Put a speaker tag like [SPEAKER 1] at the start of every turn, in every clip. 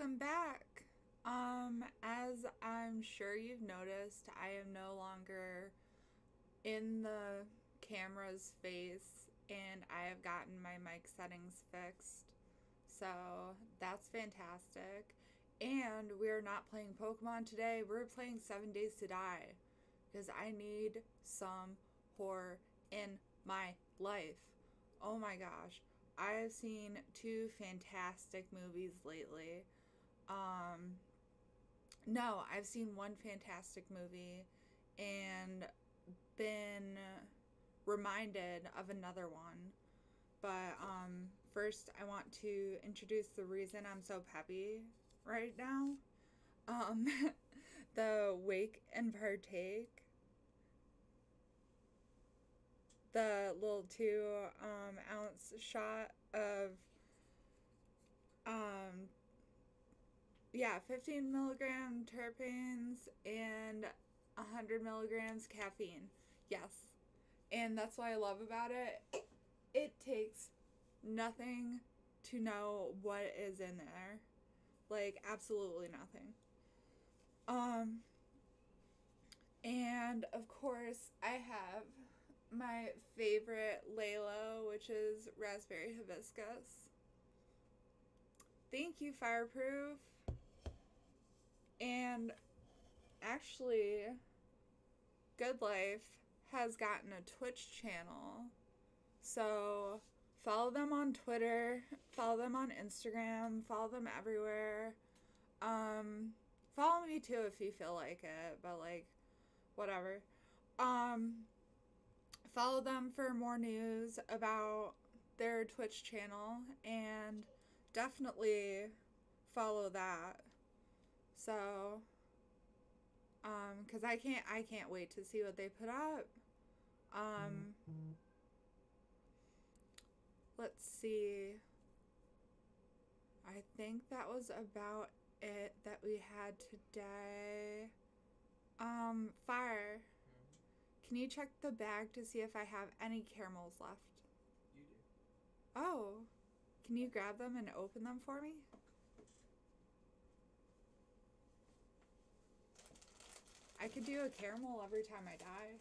[SPEAKER 1] welcome back. Um, as I'm sure you've noticed, I am no longer in the camera's face and I have gotten my mic settings fixed. So that's fantastic. And we're not playing Pokemon today, we're playing Seven Days to Die because I need some horror in my life. Oh my gosh. I have seen two fantastic movies lately. Um, no, I've seen one fantastic movie and been reminded of another one. But um, first, I want to introduce the reason I'm so peppy right now. Um, the Wake and Partake. The little two um, ounce shot of um, yeah, 15 milligram terpenes and 100 milligrams caffeine. Yes. And that's what I love about it. It takes nothing to know what is in there. Like, absolutely nothing. Um, and of course, I have my favorite Lalo, which is raspberry hibiscus. Thank you, Fireproof. And actually, Good Life has gotten a Twitch channel. So follow them on Twitter, follow them on Instagram, follow them everywhere. Um, follow me too if you feel like it, but like, whatever. Um, follow them for more news about their Twitch channel and definitely follow that. So, um, cause I can't, I can't wait to see what they put up. Um, let's see. I think that was about it that we had today. Um, fire. Can you check the bag to see if I have any caramels left?
[SPEAKER 2] You do.
[SPEAKER 1] Oh, can you grab them and open them for me? I could do a caramel every time I die.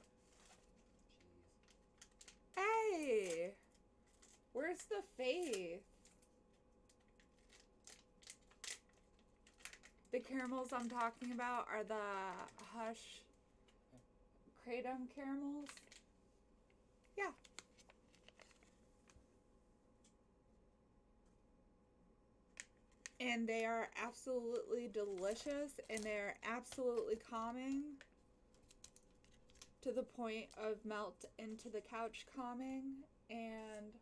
[SPEAKER 2] Jeez.
[SPEAKER 1] Hey! Where's the faith? The caramels I'm talking about are the Hush Kratom caramels. Yeah. And they are absolutely delicious and they're absolutely calming to the point of melt into the couch calming and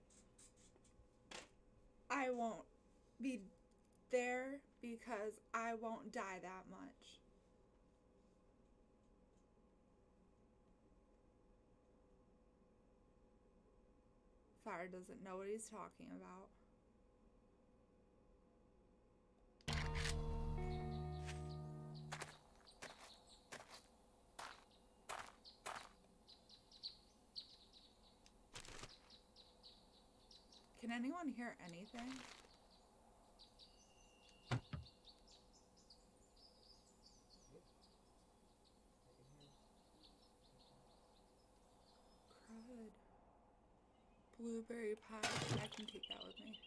[SPEAKER 1] I won't be there because I won't die that much. Fire doesn't know what he's talking about. Can anyone hear anything? Crud. Blueberry pie. I can take that with me.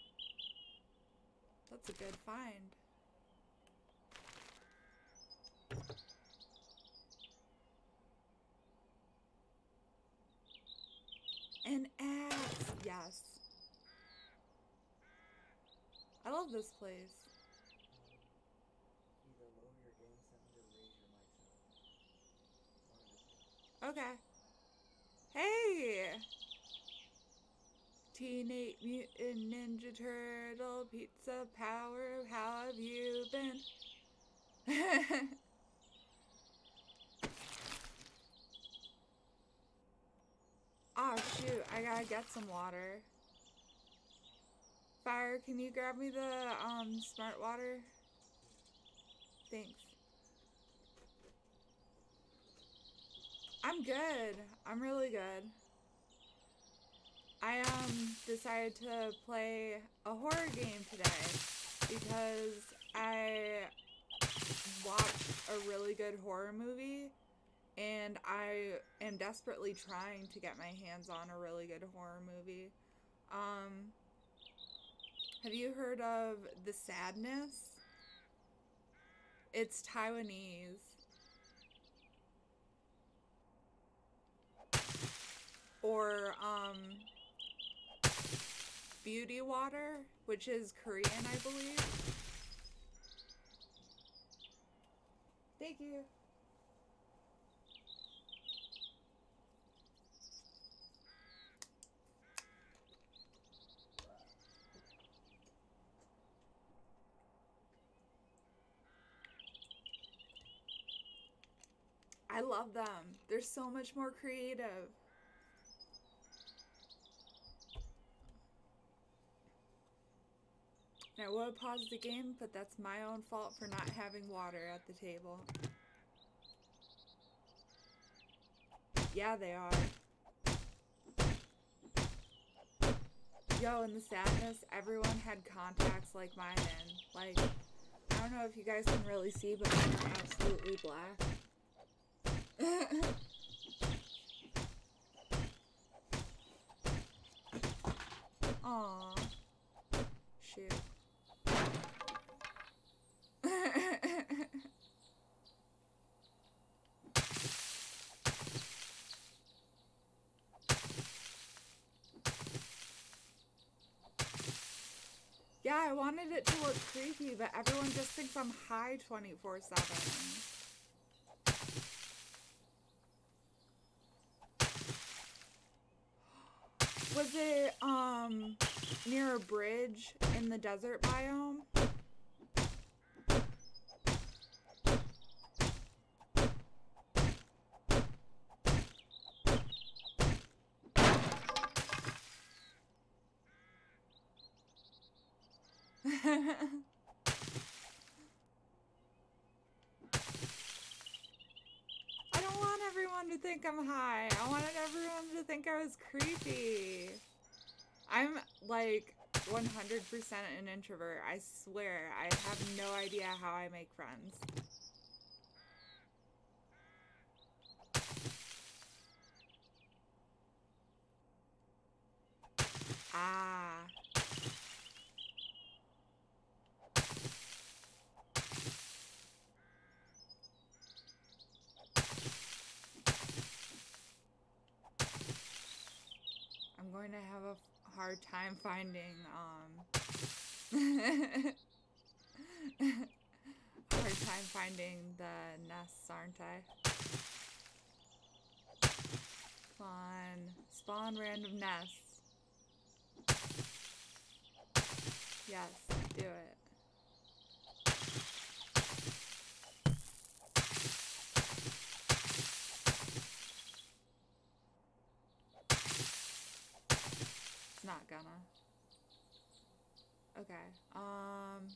[SPEAKER 1] That's a good find. An axe. Yes. I love this place. Okay. Hey! Teenage Mutant Ninja Turtle Pizza Power, how have you been? oh shoot, I gotta get some water. Fire, can you grab me the um smart water? Thanks. I'm good. I'm really good. I um decided to play a horror game today because I watched a really good horror movie, and I am desperately trying to get my hands on a really good horror movie. Um, have you heard of The Sadness? It's Taiwanese. Or um Beauty Water, which is Korean, I believe. Thank you. Love them. They're so much more creative. And I would have paused the game, but that's my own fault for not having water at the table. Yeah, they are. Yo, in the sadness, everyone had contacts like mine in. Like, I don't know if you guys can really see, but mine are absolutely black. Aw. Shoot. yeah, I wanted it to look creepy, but everyone just thinks I'm high 24 7. Was it um near a bridge in the desert biome? I don't want everyone to think I'm high. I wanted everyone to think I was creepy. I'm like 100% an introvert. I swear. I have no idea how I make friends. Ah. I'm going to have a f- hard time finding um hard time finding the nests, aren't I? On, spawn random nests. Yes, do it. It's not gonna. Okay. Um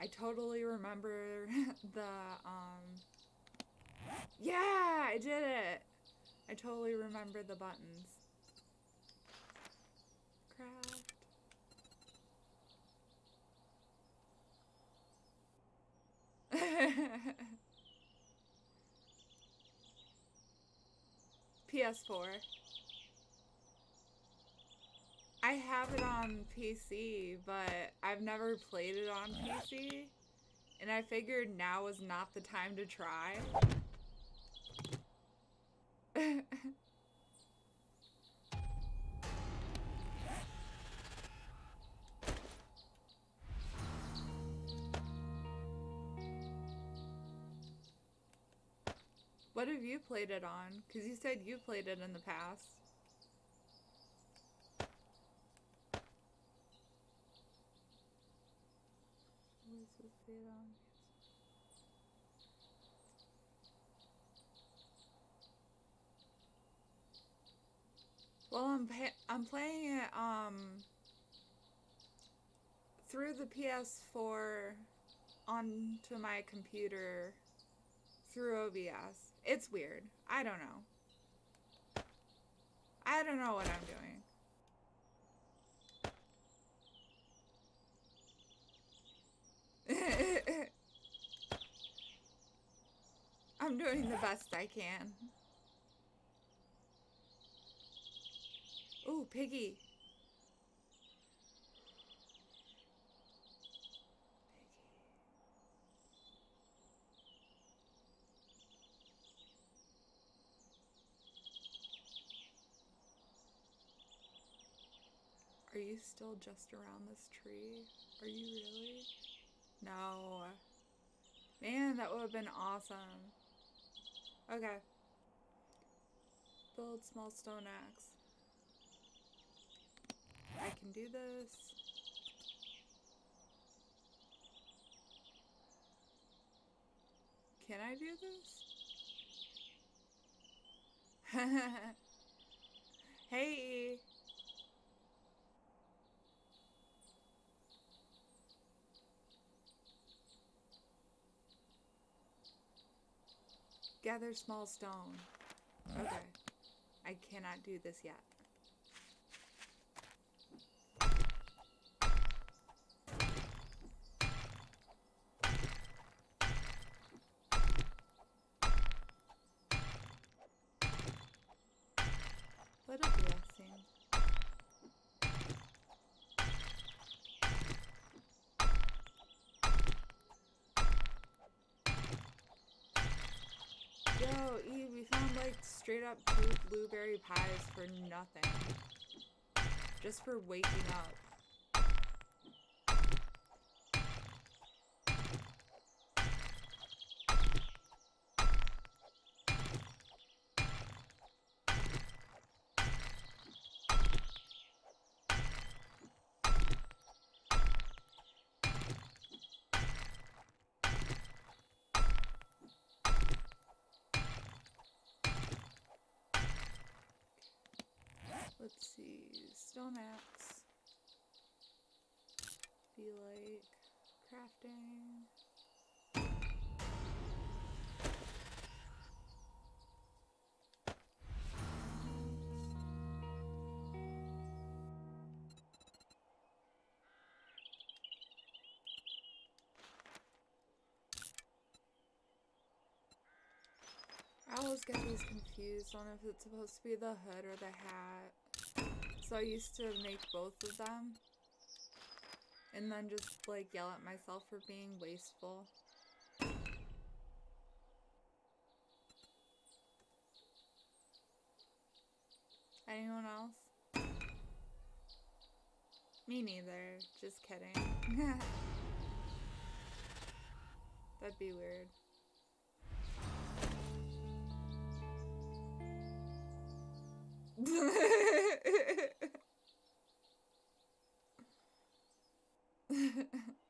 [SPEAKER 1] I totally remember the um Yeah, I did it. I totally remember the buttons. Craft. PS4. I have it on PC, but I've never played it on PC. And I figured now was not the time to try. what have you played it on? Because you said you played it in the past. What is this played on? I'm I'm playing it um through the PS4 onto my computer through OBS. It's weird. I don't know. I don't know what I'm doing. I'm doing the best I can. Ooh, piggy. Are you still just around this tree? Are you really? No. Man, that would have been awesome. Okay. Build small stone axe. I can do this. Can I do this? hey. Gather small stone. Okay. I cannot do this yet. What a blessing. E, we found like straight up blueberry pies for nothing. Just for waking up. Let's see. Stone axe. Be like crafting. I always get these confused on if it's supposed to be the hood or the hat. So I used to make both of them. And then just like yell at myself for being wasteful. Anyone else? Me neither. Just kidding. That'd be weird. Where?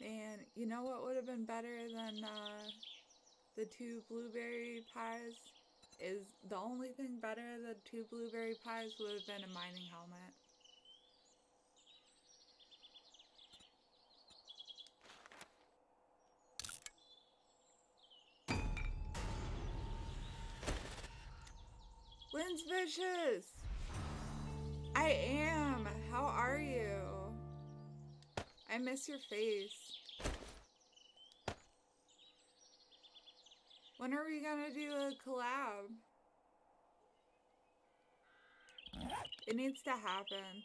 [SPEAKER 1] Man, you know what would have been better than uh, the two blueberry pies? Is the only thing better than two blueberry pies would have been a mining helmet. Lynn's vicious! I am! How are you? I miss your face. When are we gonna do a collab? It needs to happen.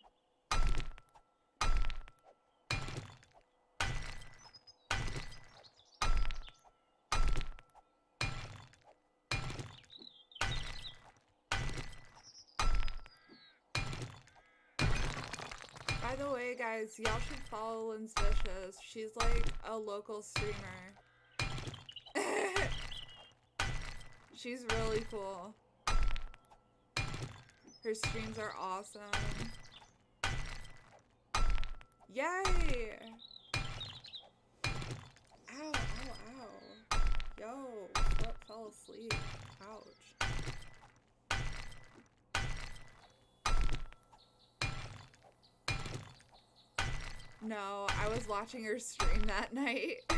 [SPEAKER 1] By the way, guys, y'all should follow Lynn's Vicious. She's like a local streamer. She's really cool. Her streams are awesome. Yay! Ow, ow, ow. Yo, fell asleep? Ouch. No, I was watching her stream that night. Ow.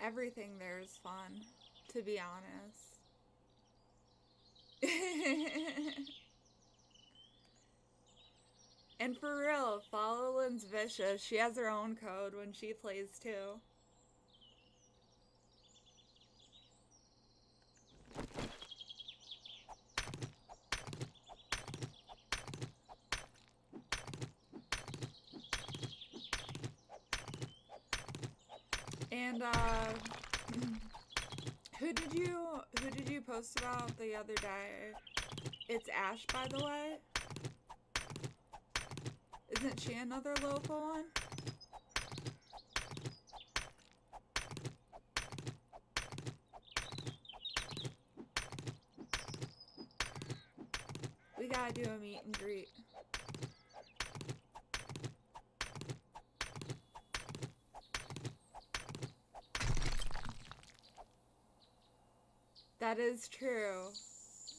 [SPEAKER 1] Everything there is fun, to be honest. and for real, follow Lynn's Vicious. She has her own code when she plays too. And uh who did you who did you post about the other day? It's Ash by the way. Isn't she another local one? We gotta do a meet and greet. That is true.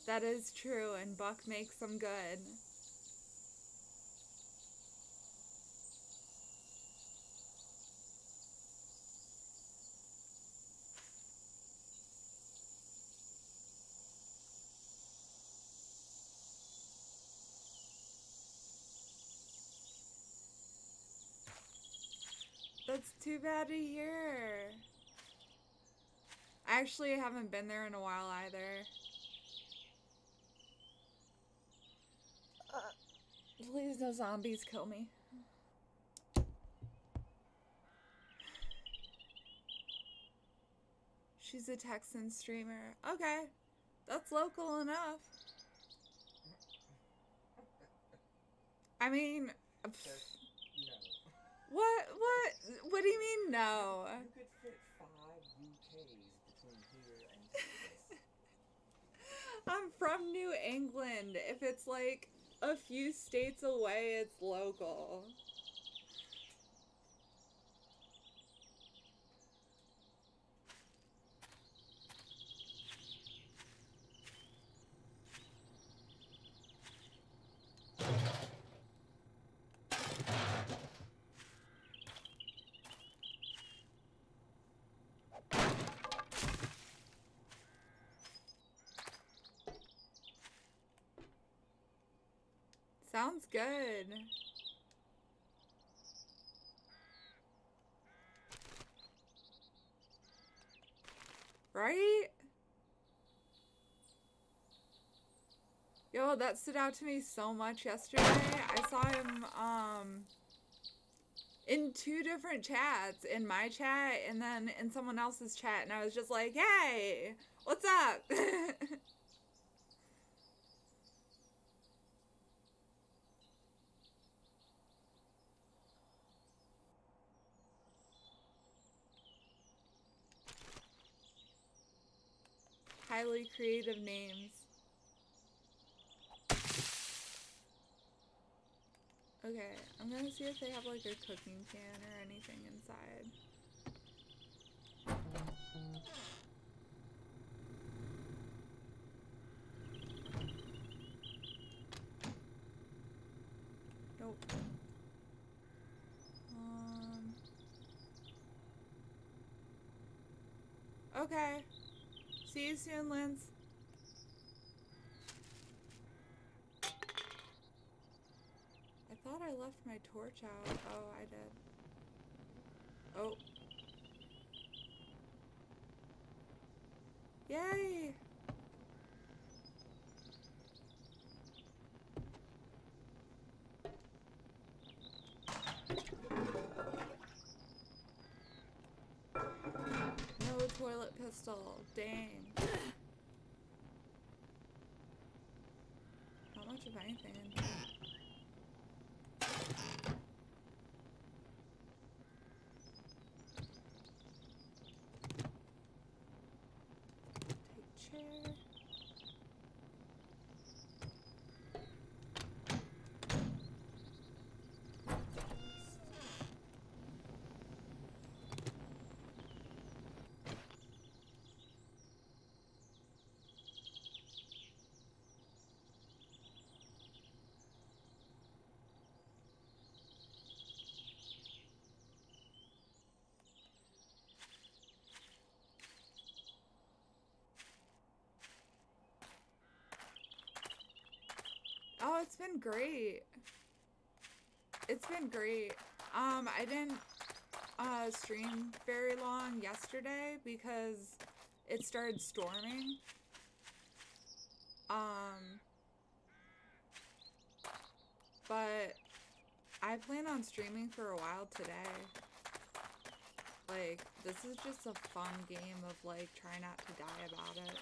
[SPEAKER 1] That is true, and Buck makes them good. That's too bad to hear. I actually haven't been there in a while either. Uh, please, no zombies kill me. She's a Texan streamer. Okay, that's local enough. I mean,
[SPEAKER 2] no.
[SPEAKER 1] what, what, what do you mean no?
[SPEAKER 2] You could fit five UKs between here and.
[SPEAKER 1] I'm from New England. If it's like a few states away, it's local. Good. Right? Yo, that stood out to me so much yesterday. I saw him um in two different chats, in my chat and then in someone else's chat, and I was just like, "Hey, what's up?" Highly creative names. Okay, I'm gonna see if they have like a cooking pan or anything inside. Nope. Um. Okay. See you soon, Lens. I thought I left my torch out. Oh, I did. Oh. Pistol. Dang. Not much of anything in here. Take chair. Oh, it's been great. It's been great. Um, I didn't uh stream very long yesterday because it started storming. Um, but I plan on streaming for a while today. Like, this is just a fun game of like try not to die about it.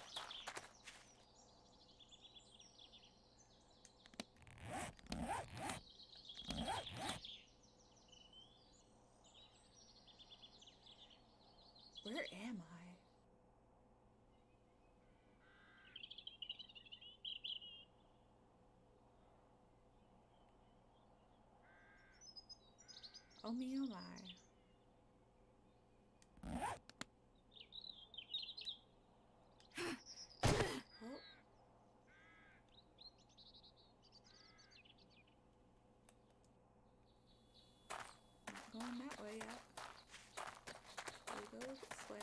[SPEAKER 1] Where am I? Oh my. Oh. Going that way yet. We go this way.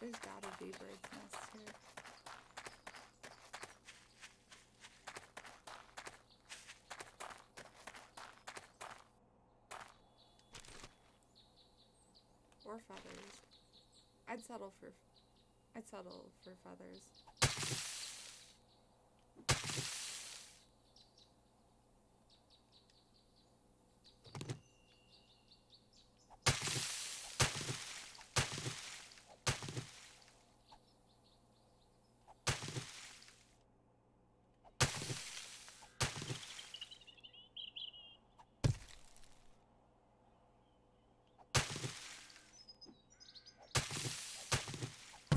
[SPEAKER 1] There's gotta be birds' nests here. Or feathers. I'd settle for I'd settle for feathers.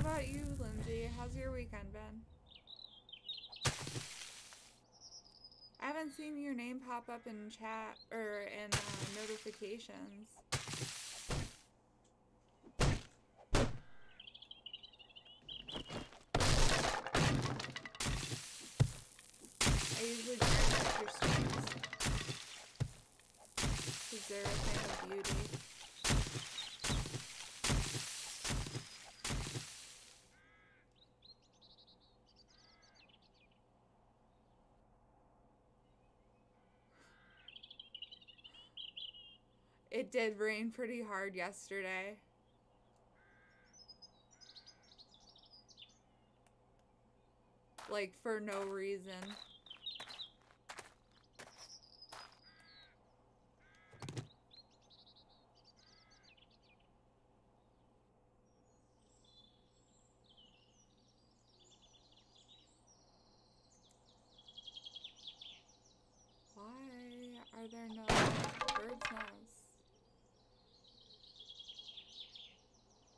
[SPEAKER 1] About you, Lindsay? How's your weekend been? I haven't seen your name pop up in chat or in uh, notifications. I usually try to check your streams because they're a thing of beauty. It did rain pretty hard yesterday. Like for no reason. Why are there no bird's nests?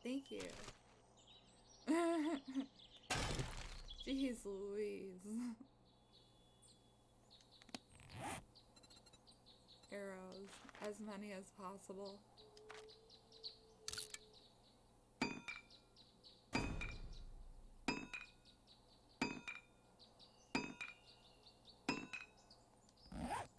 [SPEAKER 1] Thank you. Jeez Louise. Arrows, as many as possible. Crap.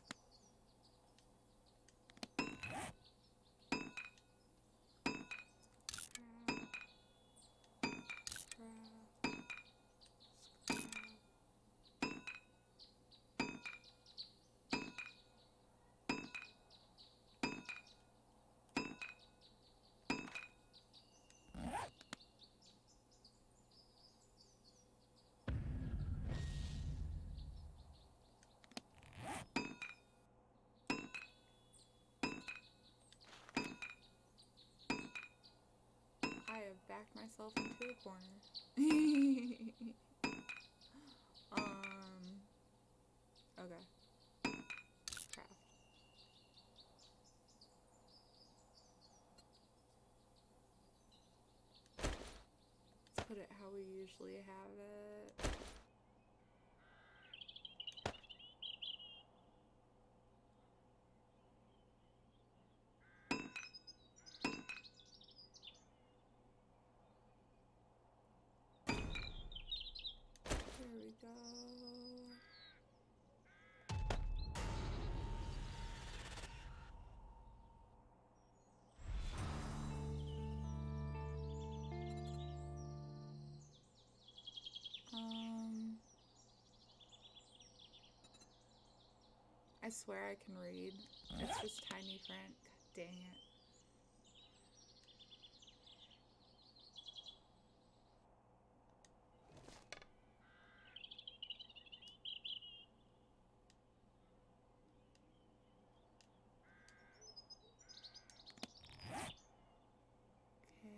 [SPEAKER 1] Back myself into a corner. um. Okay. Craft. Let's put it how we usually have it. There we go. Um, I swear I can read. It's just tiny print. Dang it. Okay.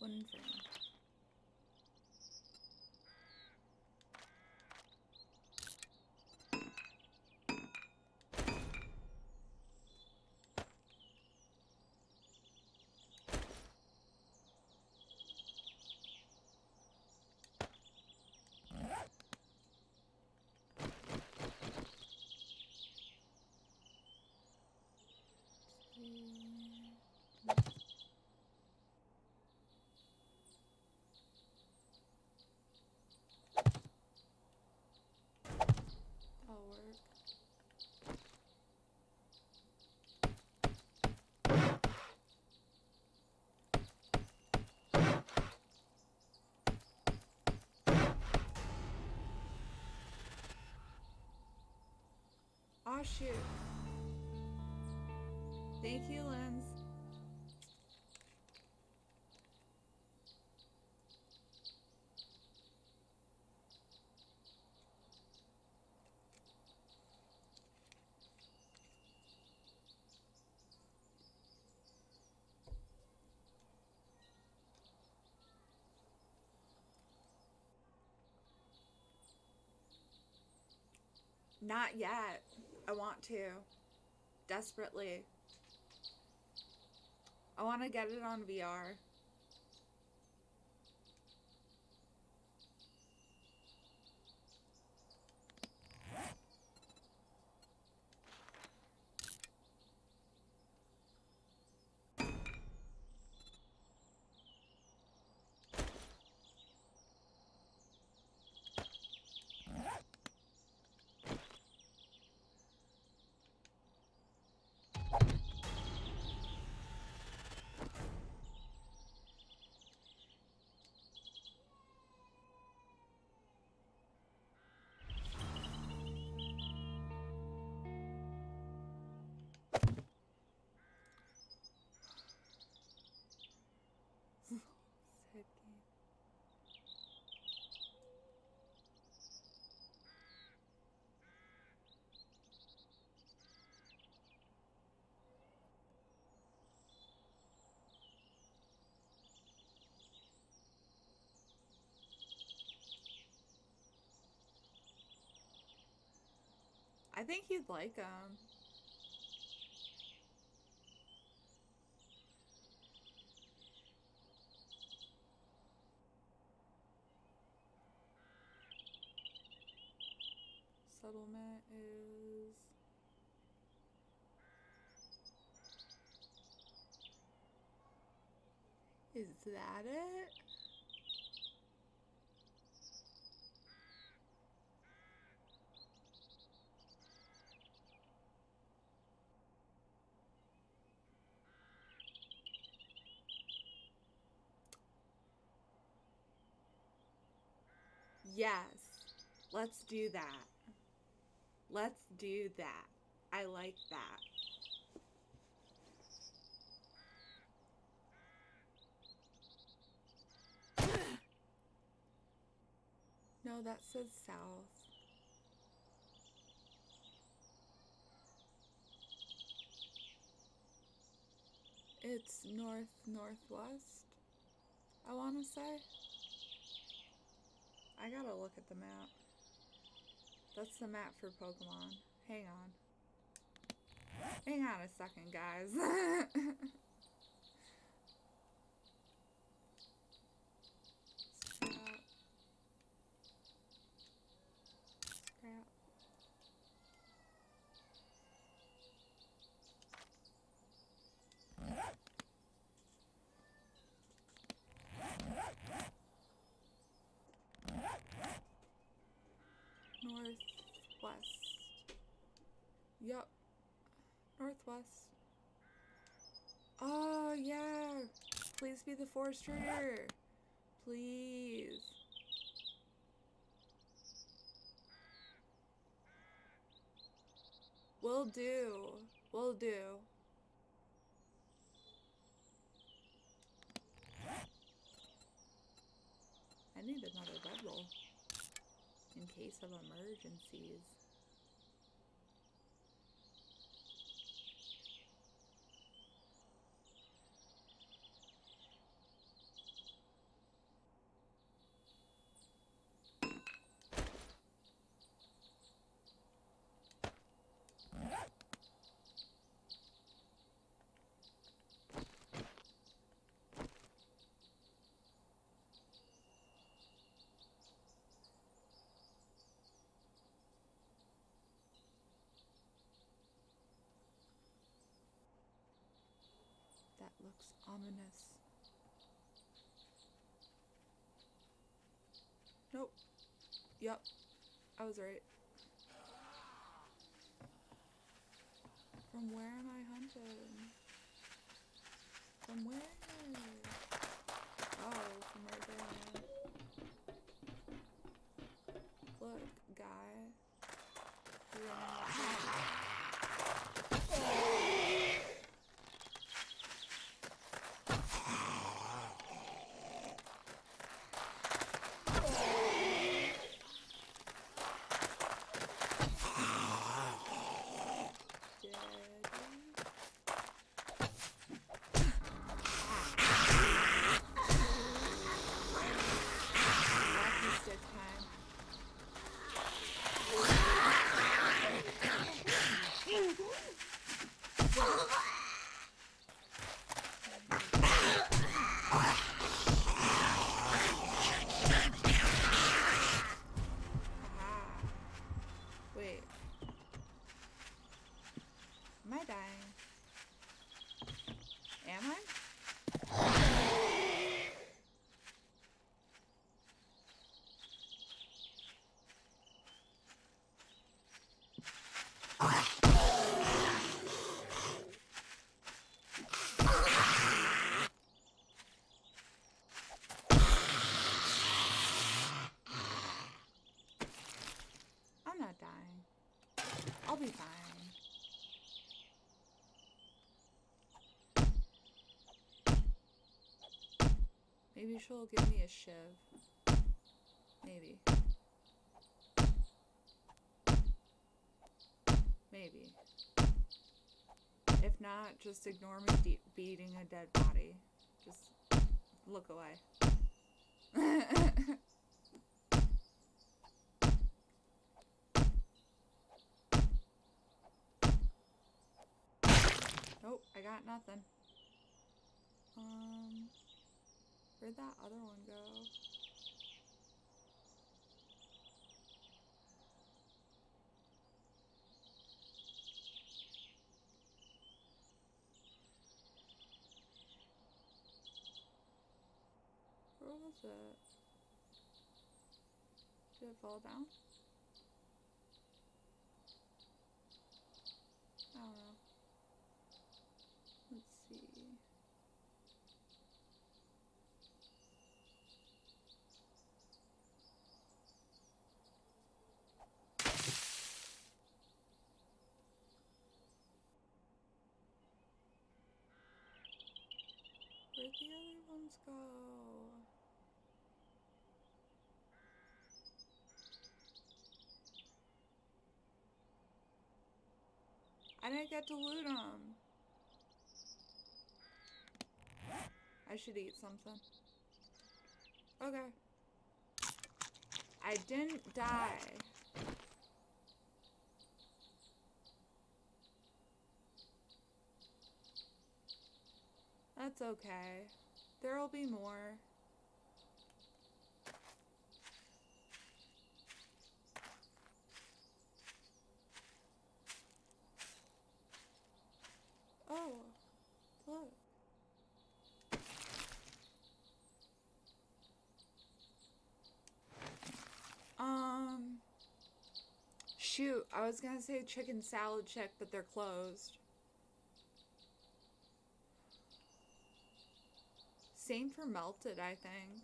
[SPEAKER 1] Wooden frame. That'll work. Aw Oh, shoot. Thank you. Not yet. I want to. Desperately. I want to get it on VR. Sad game. I think you'd like them. Settlement is. Is that it? Yes. Let's do that. Let's do that. I like that. No, that says south. It's north northwest. I want to say. I gotta look at the map. That's the map for Pokemon. Hang on. Hang on a second, guys. Northwest. Yup. Northwest. Oh, yeah. Please be the forest trader. Please. Will do. Will do. I need another bedroll in case of emergencies. Looks ominous. Nope. Yep. I was right. From where am I hunting? From where? Oh, from right there. Look, guy. You're running away. Daddy. Rocky stick time. Aha. Wait. Am I dying? Am I? I'm not dying. I'll be fine. Maybe she'll give me a shiv. Maybe. Maybe. If not, just ignore me beating a dead body. Just look away. Nope, I got nothing. Um, where'd that other one go? Where was it? Did it fall down? I don't know. Let's see. Where'd the other ones go? I didn't get to loot them. I should eat something. Okay. I didn't die. That's okay. There'll be more. Oh, look. Um, shoot, I was gonna say chicken salad chick, but they're closed. Same for melted, I think.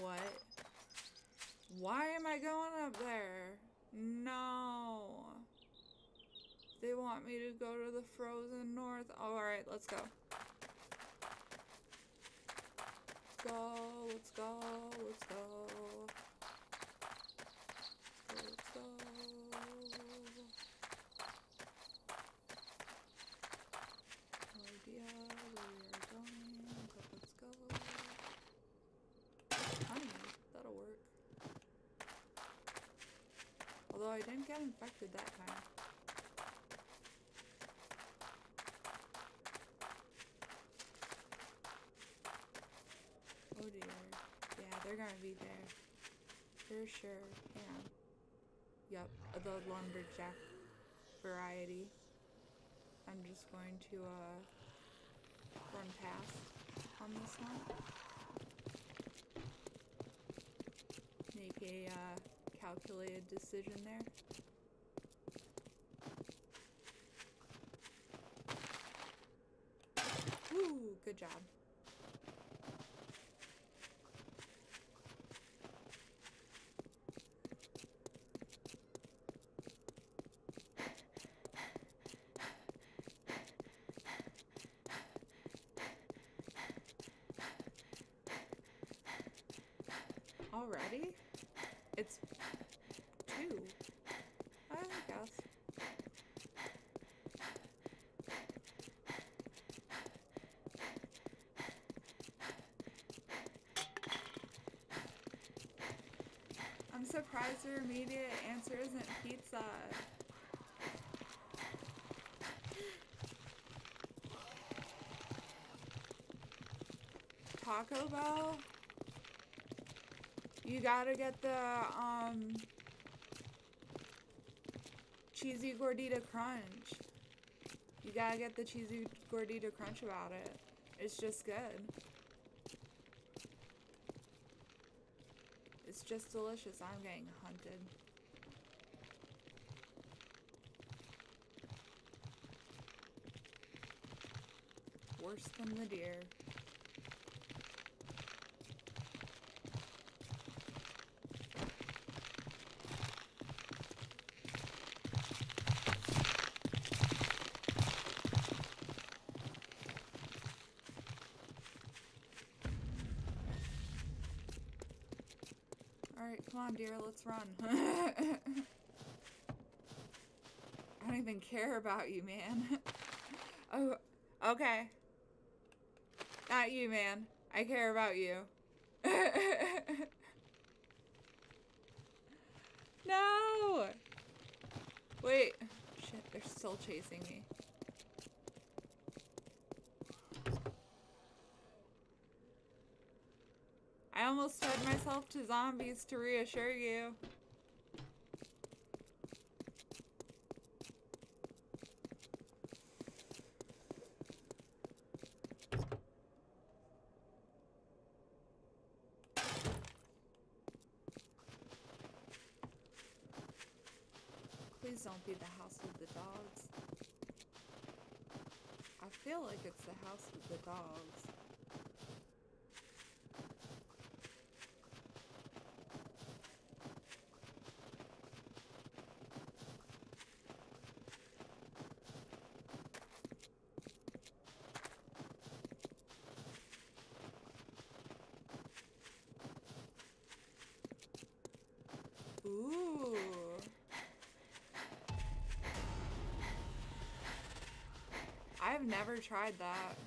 [SPEAKER 1] What? Why am I going up there? No. They want me to go to the frozen north. Alright, let's go. Let's go, let's go, let's go. Let's go. No idea where we are going, but let's go. Honey, that'll work. Although I didn't get infected that time. Oh dear. Yeah, they're gonna be there. For sure. Yeah. Yup, the lumberjack variety. I'm just going to uh run past on this one. Make a uh, calculated decision there. Woo! Good job. Already? It's two. I guess. I'm surprised your immediate answer isn't pizza. Taco Bell? You gotta get the um cheesy gordita crunch. You gotta get the cheesy gordita crunch about it. It's just good. Just delicious. I'm getting hunted. Worse than the deer. Alright, come on, dear, let's run. I don't even care about you, man. oh, okay. Not you, man. I care about you. no! Wait. Shit, they're still chasing me. I almost fed myself to zombies to reassure you. Please don't be the house with the dogs. I feel like it's the house with the dogs. Ooh. I've never tried that.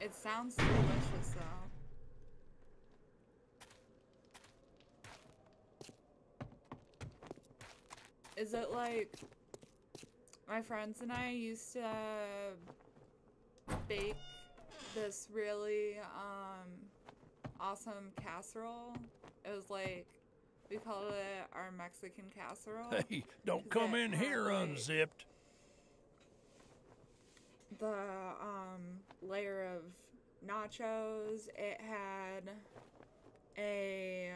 [SPEAKER 1] It sounds delicious though. Is it like my friends and I used to bake this really um awesome casserole. It was like we called it our Mexican casserole.
[SPEAKER 3] Hey, don't come in here
[SPEAKER 1] like-
[SPEAKER 3] unzipped.
[SPEAKER 1] the um layer of nachos. It had a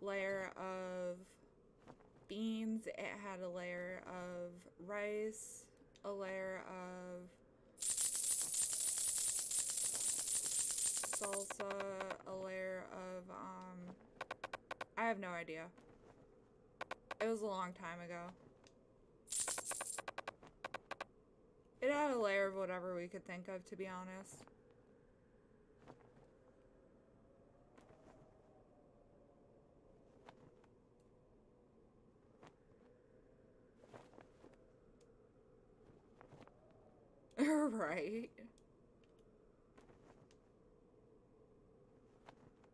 [SPEAKER 1] layer of beans. It had a layer of rice, a layer of salsa, a layer of um I have no idea. It was a long time ago. It had a layer of whatever we could think of, to be honest. right.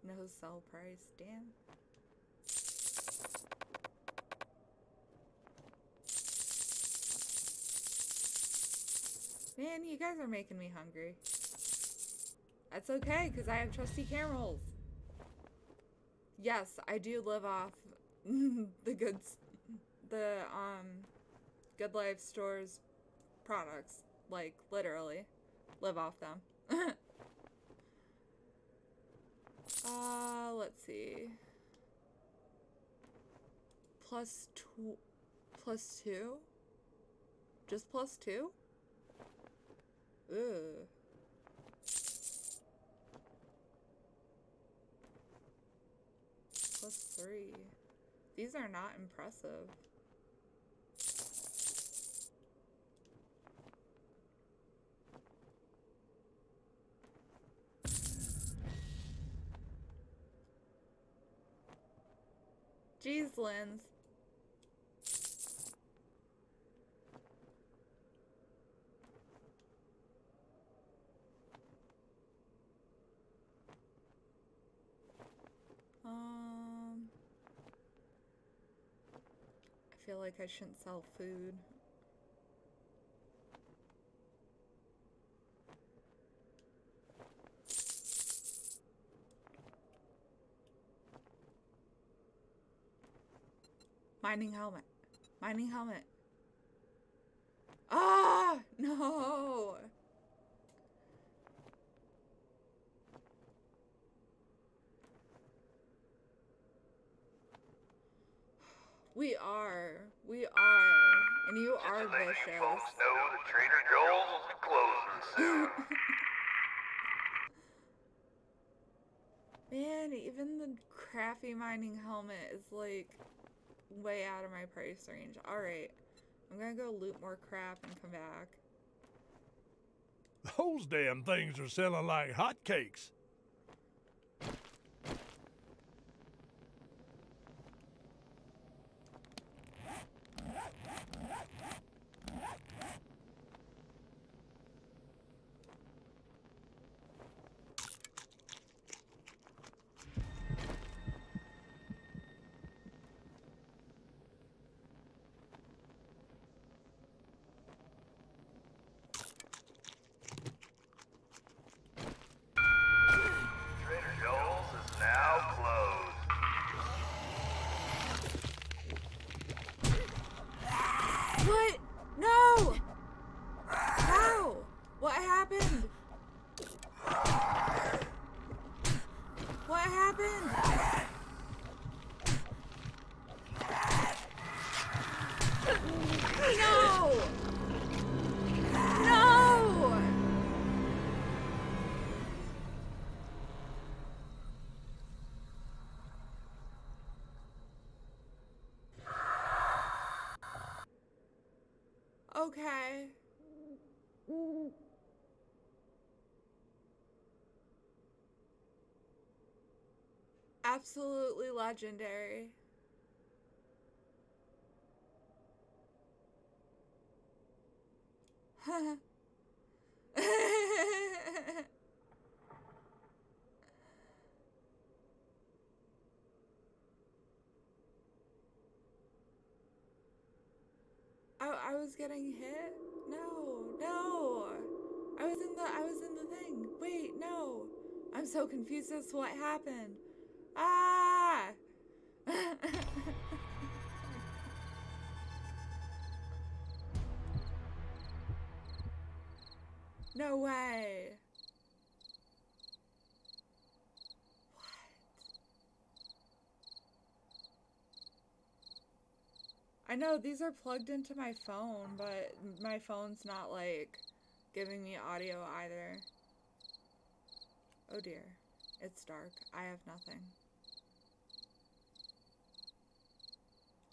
[SPEAKER 1] No sell price, damn. Man, you guys are making me hungry. That's okay, because I have trusty cameras. Yes, I do live off the good, the, um, Good Life stores products. Like, literally. Live off them. uh, let's see. Plus two, plus two? Just plus two? Ugh. Plus three. These are not impressive. Jeez, Linz. Um, I feel like I shouldn't sell food. Mining helmet. Mining helmet. Ah, no. We are. We are. And you are
[SPEAKER 4] Just to let you folks know that Trader Joel's will be closing soon.
[SPEAKER 1] Man, even the crappy mining helmet is like way out of my price range. Alright. I'm gonna go loot more crap and come back.
[SPEAKER 3] Those damn things are selling like hotcakes. Okay.
[SPEAKER 1] Absolutely legendary. I, was getting hit? No, no. I was in the I was in the thing. Wait, no. I'm so confused as to what happened. Ah! no way. I know these are plugged into my phone, but my phone's not like giving me audio either. Oh dear. It's dark. I have nothing.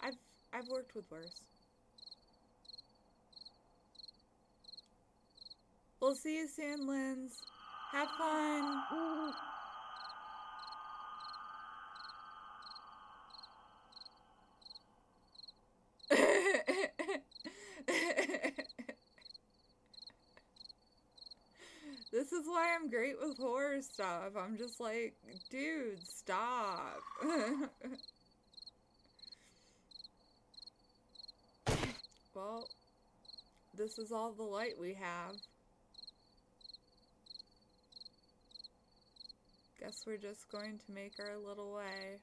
[SPEAKER 1] I've I've worked with worse. We'll see you soon, Linz. Have fun. this is why I'm great with horror stuff. I'm just like, dude, stop. well, this is all the light we have. Guess we're just going to make our little way.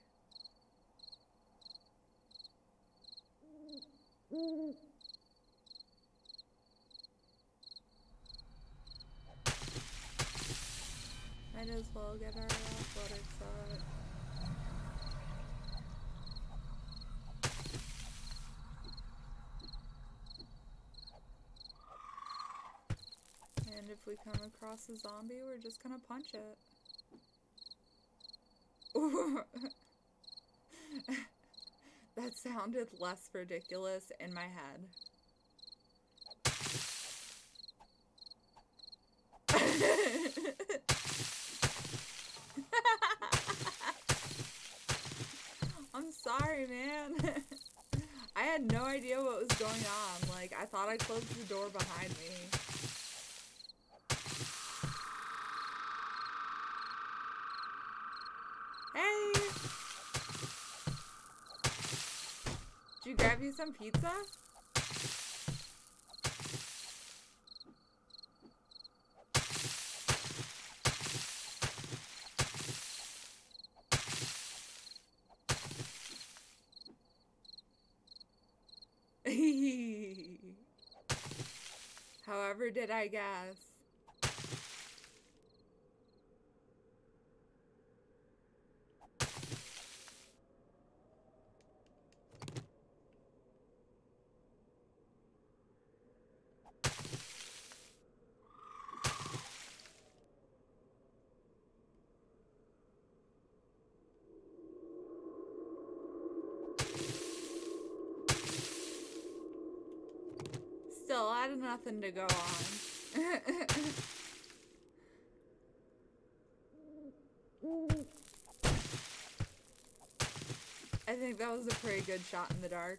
[SPEAKER 1] Might as well get our athletics up. And if we come across a zombie, we're just gonna punch it. that sounded less ridiculous in my head. I'm sorry, man. I had no idea what was going on. Like, I thought I closed the door behind me. Hey! Did you grab you some pizza? However did I guess. Nothing to go on. I think that was a pretty good shot in the dark.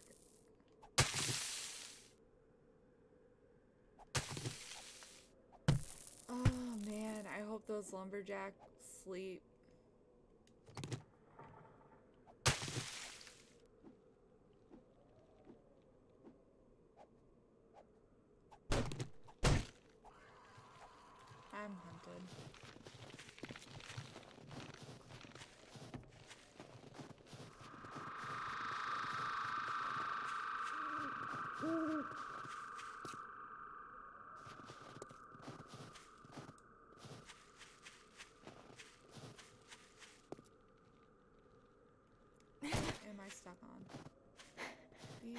[SPEAKER 1] Oh man, I hope those lumberjacks sleep. I'm hunted. Am I stuck on? Beep.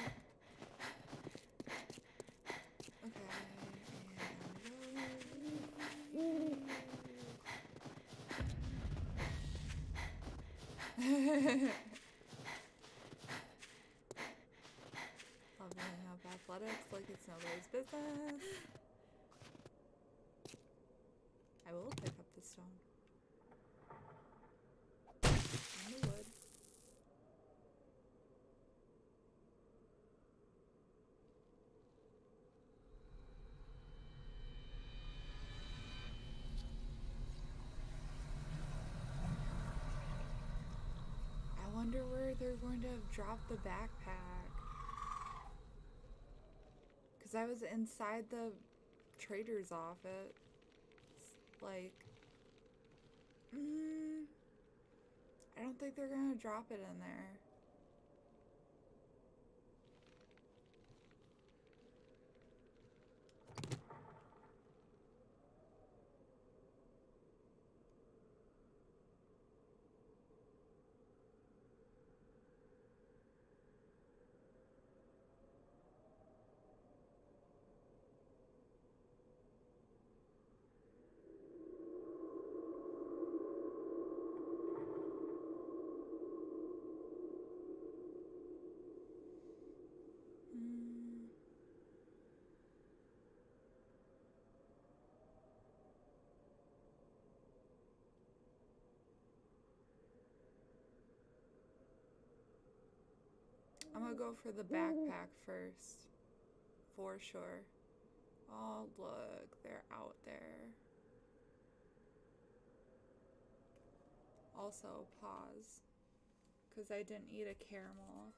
[SPEAKER 1] Okay, Leveling up athletics like it's nobody's business. I will pick up the stone. In the wood. They're going to have dropped the backpack. Because I was inside the trader's office. Like, mm, I don't think they're going to drop it in there. Mm. I'm gonna go for the backpack first. For sure. Oh, look, they're out there. Also, pause. Because I didn't eat a caramel.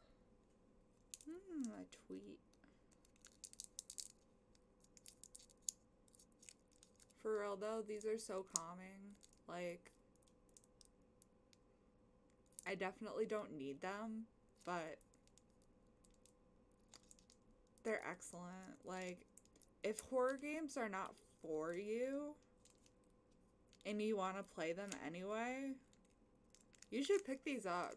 [SPEAKER 1] Hmm, a tweet. For real though, these are so calming. Like, I definitely don't need them, but they're excellent. Like, if horror games are not for you and you want to play them anyway, you should pick these up.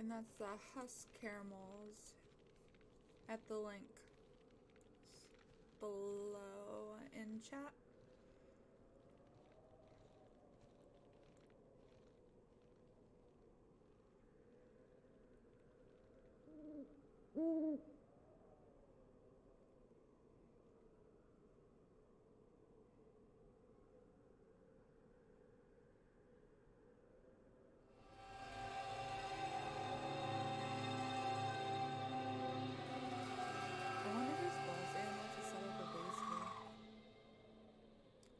[SPEAKER 1] And that's the Husk Caramels at the link below in chat. I wonder who's boss animal to set up a base here.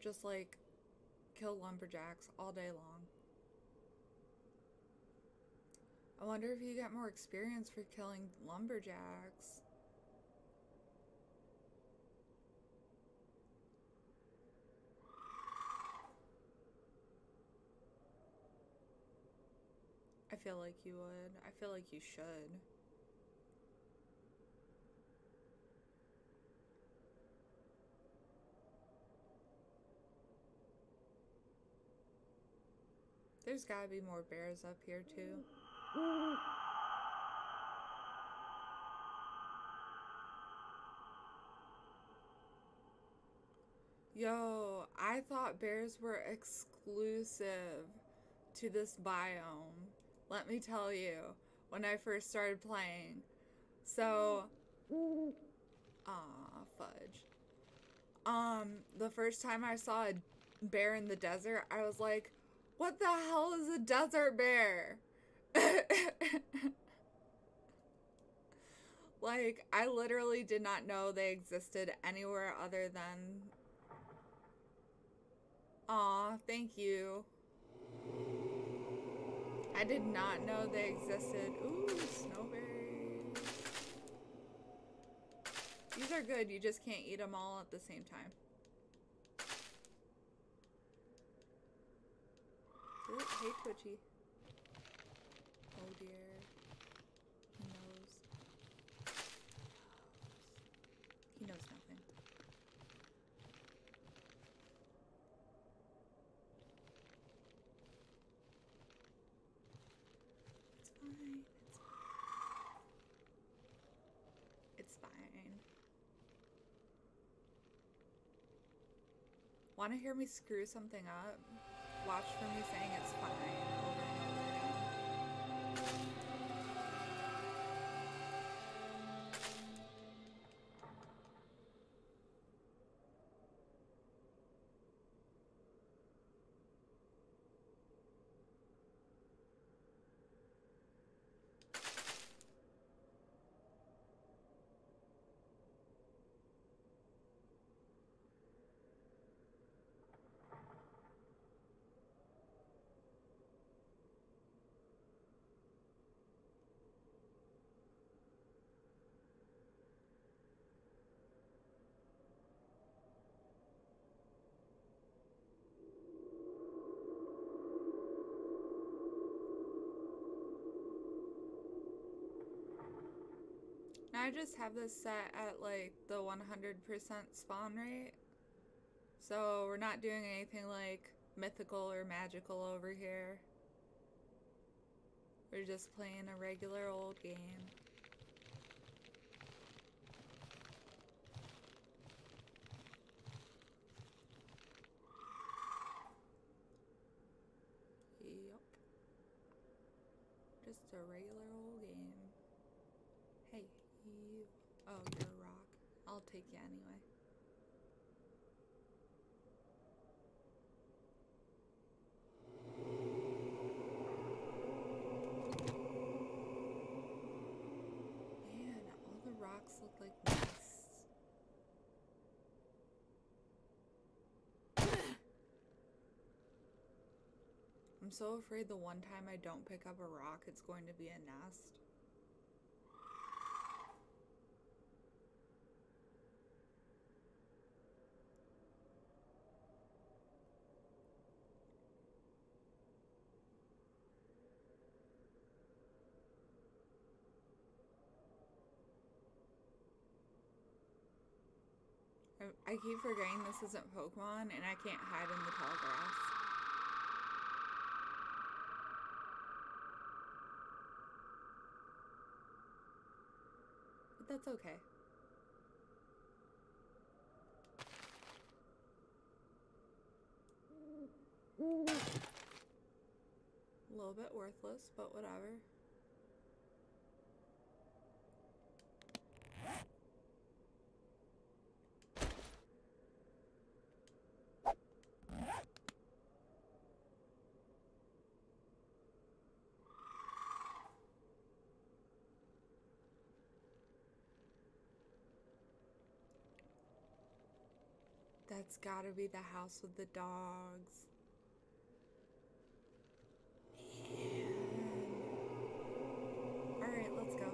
[SPEAKER 1] Just like kill lumberjacks all day long. I wonder if you get more experience for killing lumberjacks. I feel like you would. I feel like you should. There's gotta be more bears up here too. Yo, I thought bears were exclusive to this biome. Let me tell you, when I first started playing. So, ah, fudge. Um, the first time I saw a bear in the desert, I was like, what the hell is a desert bear? like, I literally did not know they existed anywhere other than. Aw, thank you. I did not know they existed. Ooh, snowberries. These are good, you just can't eat them all at the same time. Ooh, hey, Twitchy here. He knows. He knows. He knows nothing. It's fine. It's fine. It's fine. Want to hear me screw something up? Watch for me saying it's fine. うん。I just have this set at like the 100% spawn rate. So we're not doing anything like mythical or magical over here. We're just playing a regular old game. Yup. Just a regular old game. Hey, you. Oh, you're a rock. I'll take you anyway. Man, all the rocks look like mist. I'm so afraid the one time I don't pick up a rock, it's going to be a nest. I, keep forgetting this isn't Pokemon and I can't hide in the tall grass. But that's okay. A little bit worthless, but whatever. That's gotta be the house with the dogs. Man. Alright, let's go.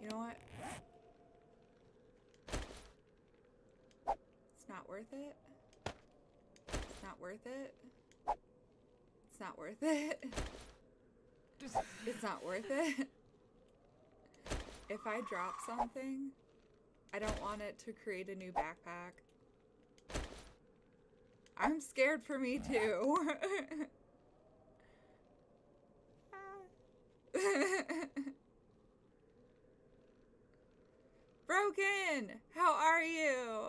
[SPEAKER 1] You know what? It's not worth it. It's not worth it. It's not worth it. It's not worth it. If I drop something, I don't want it to create a new backpack. I'm scared for me too. Broken! How are you?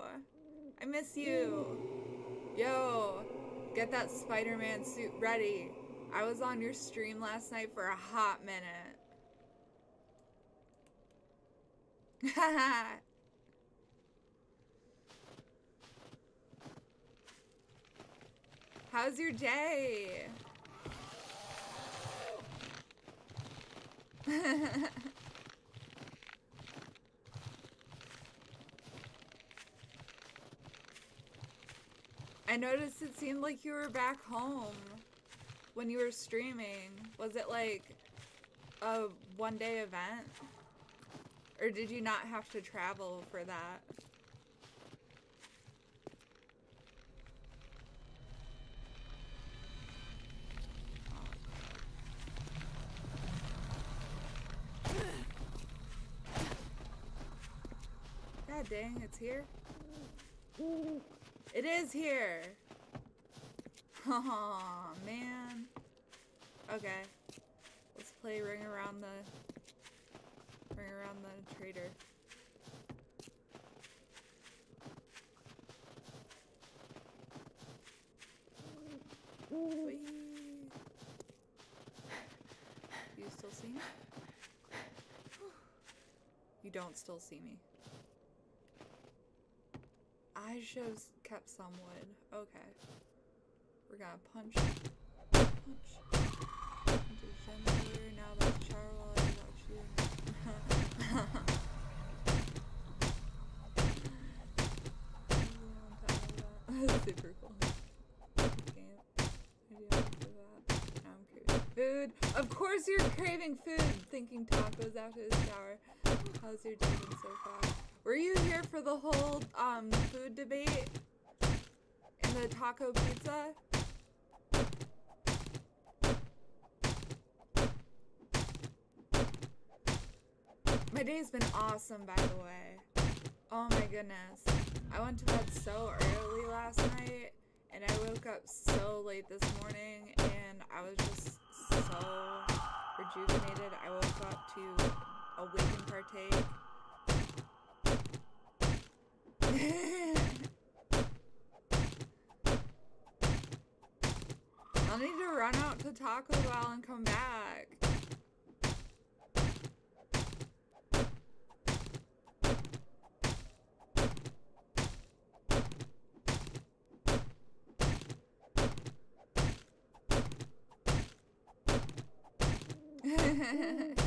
[SPEAKER 1] I miss you. Yo, get that Spider Man suit ready. I was on your stream last night for a hot minute. How's your day? I noticed it seemed like you were back home when you were streaming. Was it like a one day event? Or did you not have to travel for that? God dang, it's here? It is here! Oh man. Okay. Let's play ring around the ring around the trader. You still see me? You don't still see me. I should have kept some wood. Okay. We're gonna punch. Punch. Generator. Now that's you. Super cool. I'm craving food. Of course you're craving food. Thinking tacos after the shower. How's your day been so far? Were you here for the whole um food debate? In the taco pizza? My day's been awesome, by the way. Oh my goodness. I went to bed so early last night, and I woke up so late this morning, and I was just so rejuvenated. I woke up to awake and partake. I'll need to run out to Taco Bell and come back.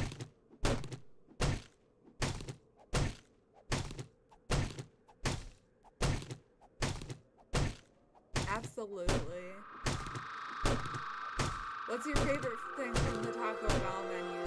[SPEAKER 1] Absolutely. What's your favorite thing from the Taco Bell menu?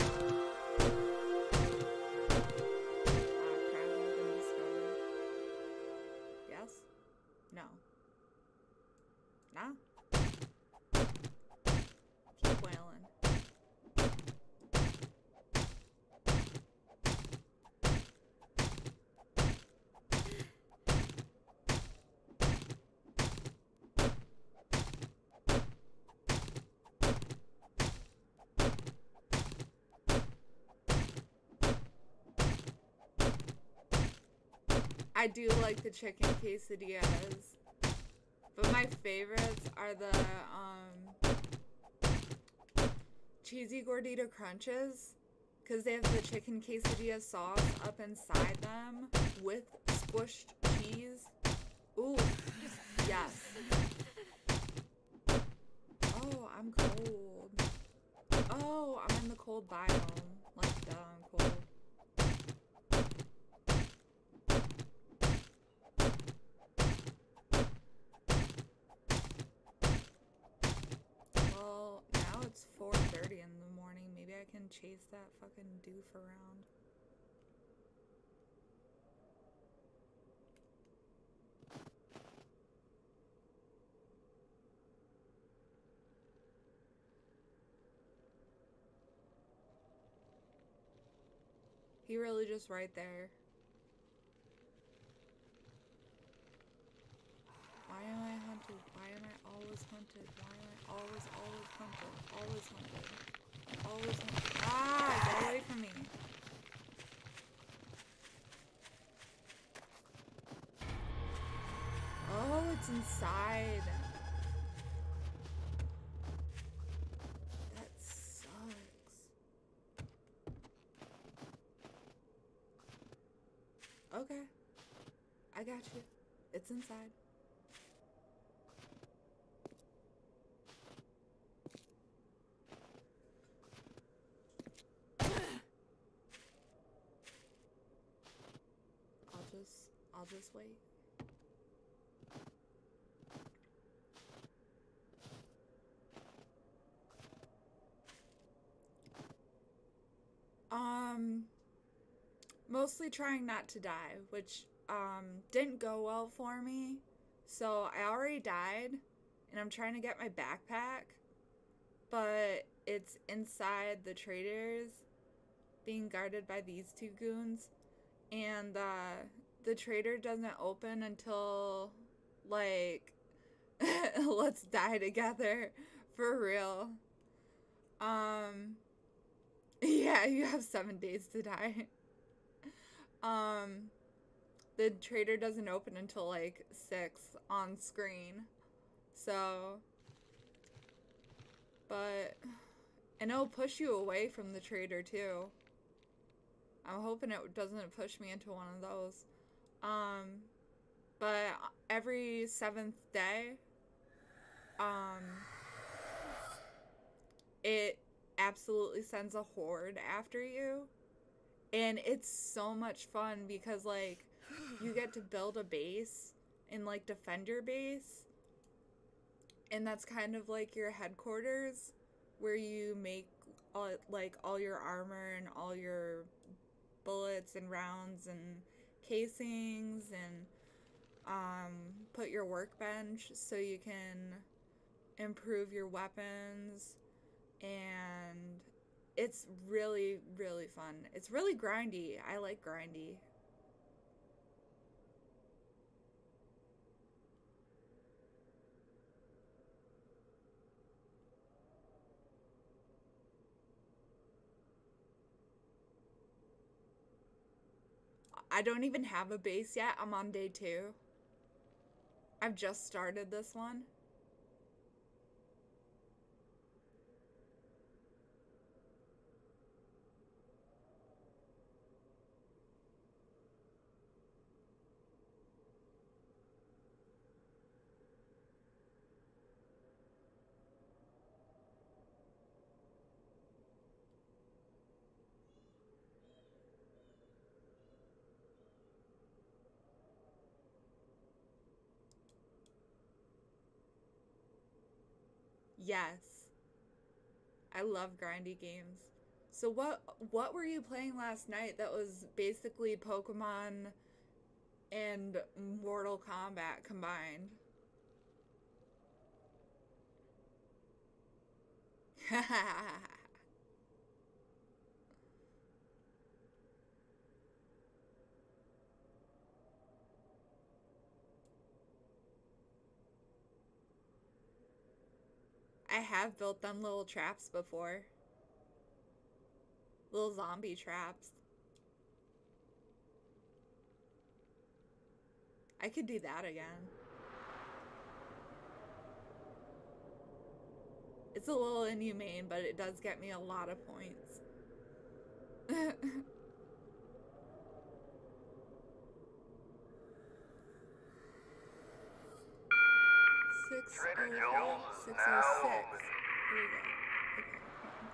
[SPEAKER 1] I do like the chicken quesadillas. But my favorites are the um cheesy gordita crunches cuz they have the chicken quesadilla sauce up inside them with squished cheese. Ooh. Yes. Oh, I'm cold. Oh, I'm in the cold biome. Like, duh, I'm cold. Well, now it's 4:30 in the morning. Maybe I can chase that fucking doof around. He really just right there. Am I hunted? Why am I always hunted? Why am I always, always hunted? Always hunted. Always hunted. Ah, get away from me. Oh, it's inside. That sucks. Okay. I got you. It's inside. I'll just Wait. Um mostly trying not to die, which um didn't go well for me. So I already died and I'm trying to get my backpack, but it's inside the traders being guarded by these two goons and uh the trader doesn't open until like let's die together for real. Um yeah, you have 7 days to die. Um the trader doesn't open until like 6 on screen. So But and it'll push you away from the trader too. I'm hoping it doesn't push me into one of those. Um, but every seventh day, um, it absolutely sends a horde after you. And it's so much fun because, like, you get to build a base and, like, defend your base. And that's kind of like your headquarters where you make, all, like, all your armor and all your bullets and rounds and casings and um, put your workbench so you can improve your weapons. And it's really really fun. It's really grindy. I like grindy I don't even have a base yet. I'm on day two. I've just started this one. Yes. I love grindy games. So what what were you playing last night that was basically Pokemon and Mortal Kombat combined? I have built them little traps before. Little zombie traps. I could do that again. It's a little inhumane, but it does get me a lot of points. Six
[SPEAKER 4] Trader
[SPEAKER 1] oh
[SPEAKER 4] is now
[SPEAKER 1] oh
[SPEAKER 4] open.
[SPEAKER 1] Here we go. Okay, come on.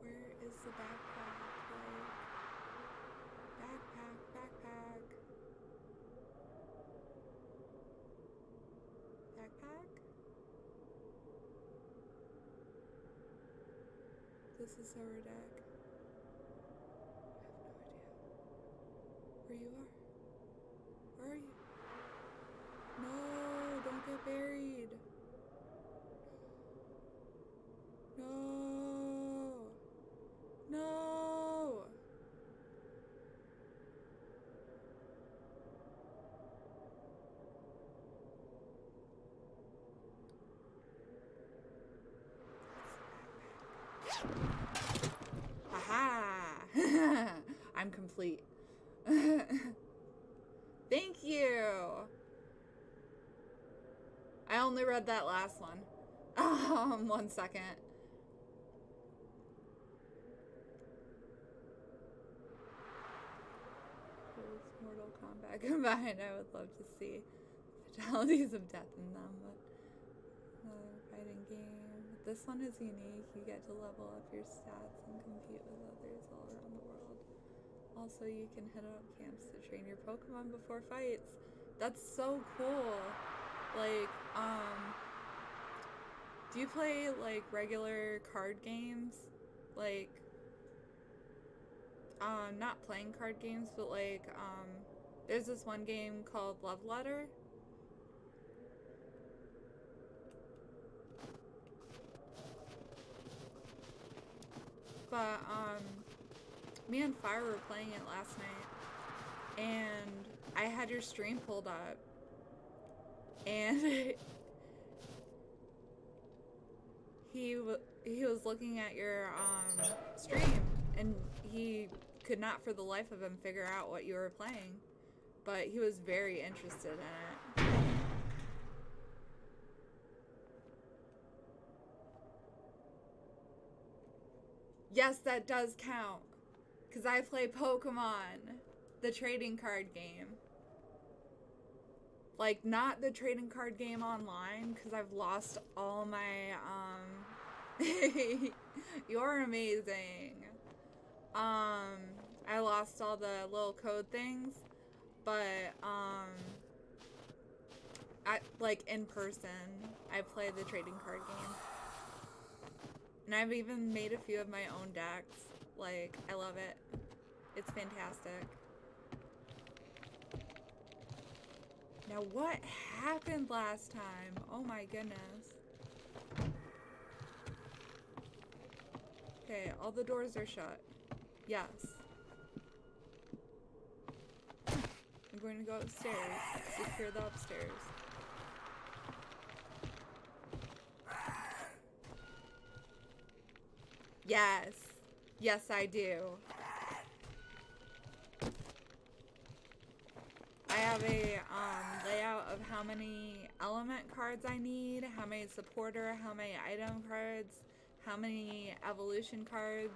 [SPEAKER 1] Where is the backpack? Like, backpack, backpack. Backpack? This is our deck. I have no idea. Where you are? Where are you? No, don't get buried. No. No. Aha! I'm complete. Thank you. I only read that last one. Um, one second. Mortal Kombat combined, I would love to see fatalities of death in them, but another fighting game. This one is unique. You get to level up your stats and compete with others all around the world. Also, you can head out camps to train your Pokemon before fights. That's so cool. Like, um, do you play like regular card games? Like, um, not playing card games, but like, um, there's this one game called Love Letter. But, um, me and Fire were playing it last night, and I had your stream pulled up, and he he was looking at your um stream, and he could not for the life of him figure out what you were playing, but he was very interested in it. Yes, that does count. Because I play Pokemon, the trading card game. Like, not the trading card game online, because I've lost all my, um. You're amazing. Um, I lost all the little code things, but, um. I, like, in person, I play the trading card game. And I've even made a few of my own decks. Like, I love it. It's fantastic. Now, what happened last time? Oh my goodness. Okay, all the doors are shut. Yes. I'm going to go upstairs. Secure the upstairs. Yes. Yes, I do. I have a um, layout of how many element cards I need, how many supporter, how many item cards, how many evolution cards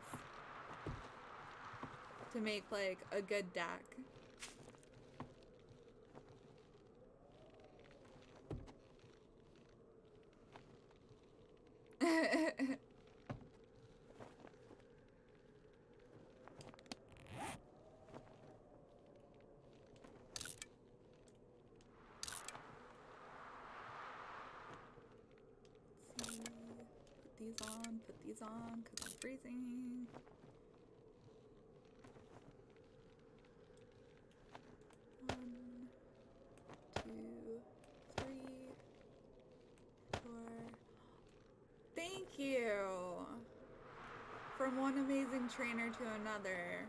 [SPEAKER 1] to make like a good deck. see. Put these on, put these on, because I'm freezing. Thank you! From one amazing trainer to another.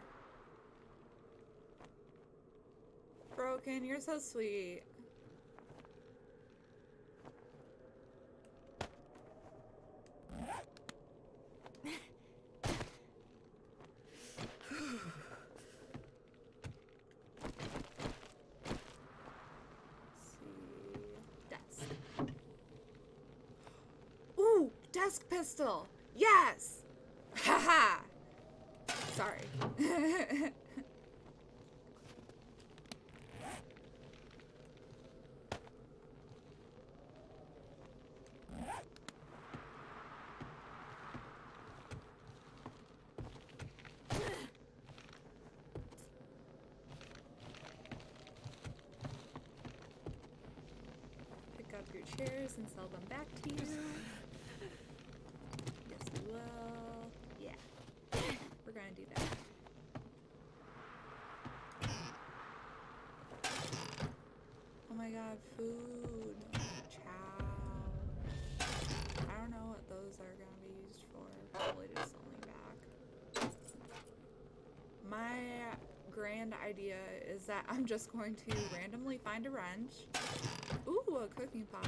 [SPEAKER 1] Broken, you're so sweet. see. Desk. Ooh, desk pistol. Yes. Haha. Sorry. Pick up your chairs and sell them back to you. Yes, we will. Yeah. We're gonna do that. My food. Chow. I don't know what those are gonna be used for. Probably to sell back. My grand idea is that I'm just going to randomly find a wrench. Ooh, a cooking pot.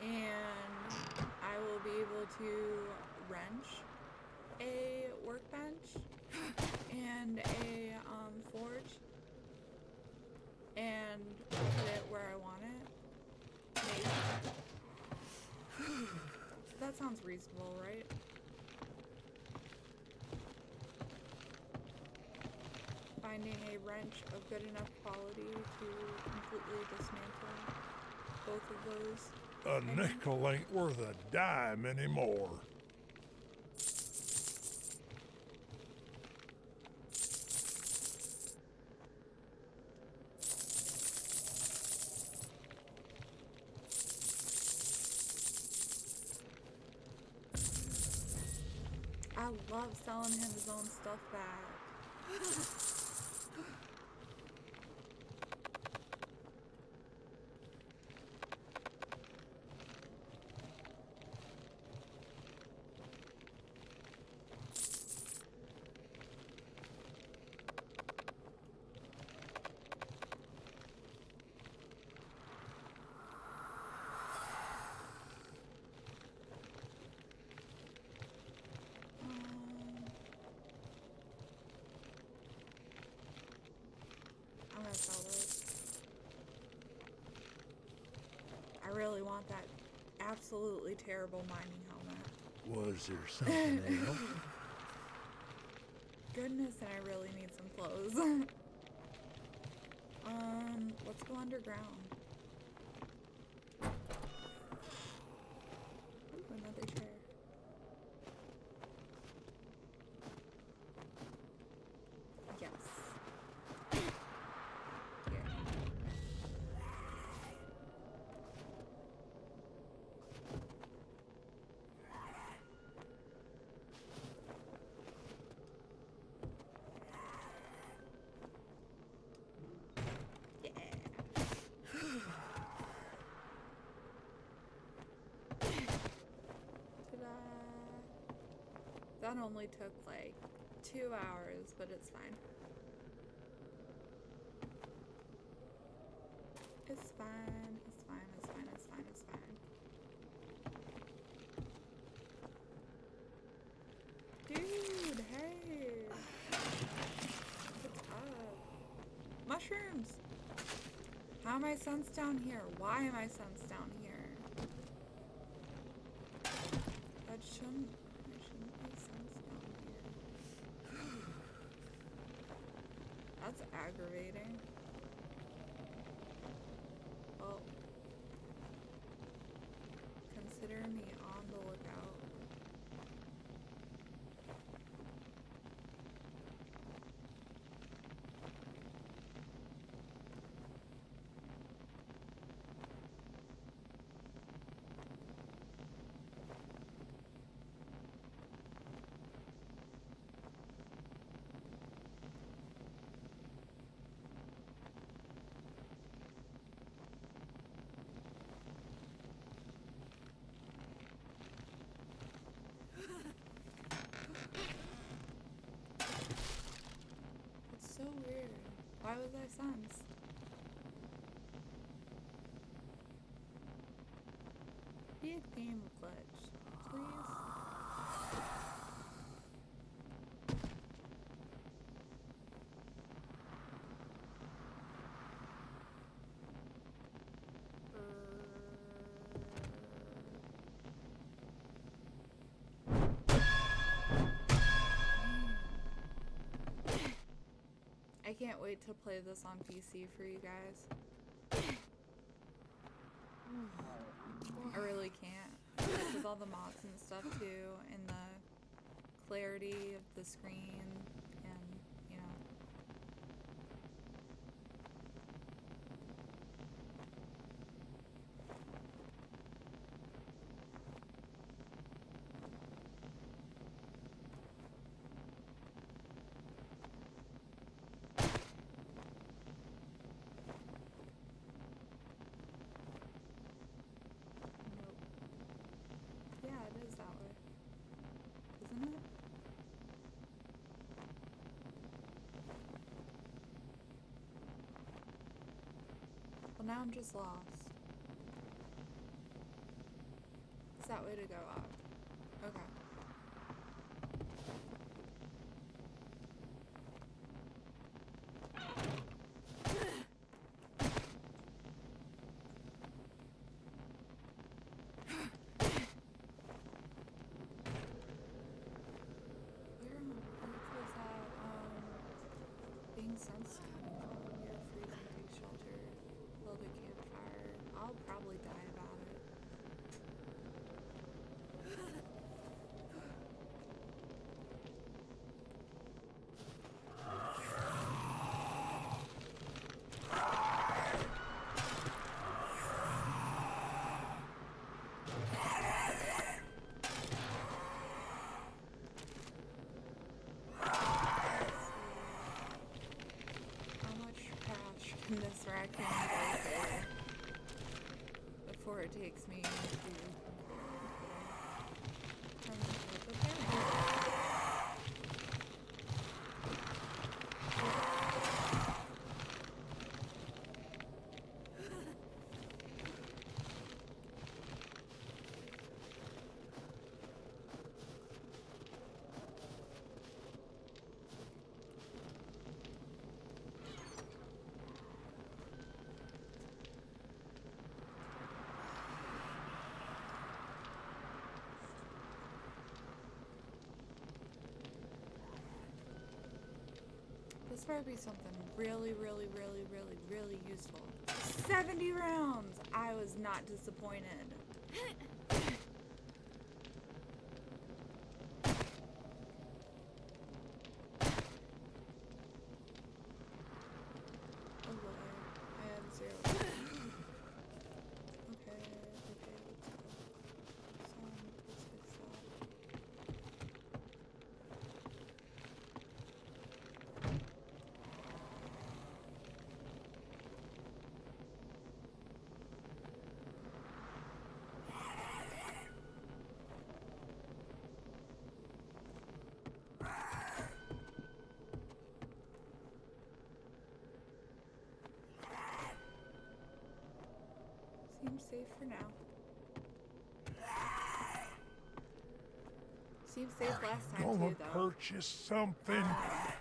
[SPEAKER 1] And I will be able to wrench a workbench and a um, forge and put it where I want it. Maybe. that sounds reasonable, right? Finding a wrench of good enough quality to completely dismantle both of those.
[SPEAKER 3] A nickel ain't worth a dime anymore.
[SPEAKER 1] I love selling him his own stuff back. I'm gonna sell this. I really want that absolutely terrible mining helmet.
[SPEAKER 3] Was there something else?
[SPEAKER 1] Goodness, and I really need some clothes. um, let's go underground. Ooh, another chair. Yes. Here. Yeah. Ta-da! That only took like two hours, but it's fine. It's fine, it's fine, it's fine, it's fine, it's fine. Dude, hey! What's up? Mushrooms! How am I sun's down here? Why am I sun's down here? That shouldn't, there shouldn't be sun's down here. That's aggravating. Well, consider me on the lookout. It's so weird. Why was I sensed? Be a game please. I can't wait to play this on PC for you guys. I really can't. With all the mods and stuff too, and the clarity of the screen, and you know. Nope. Yeah, it is that way. Isn't it? I'm just lost. It's that way to go up. this raccoon right there before it takes This better be something really, really, really, really, really useful. 70 rounds! I was not disappointed. Oh boy, I have zero. Okay, okay, let's go. Sound, let's fix that. Seems safe for now. Seems safe last time too, though.
[SPEAKER 3] purchase something. Ah.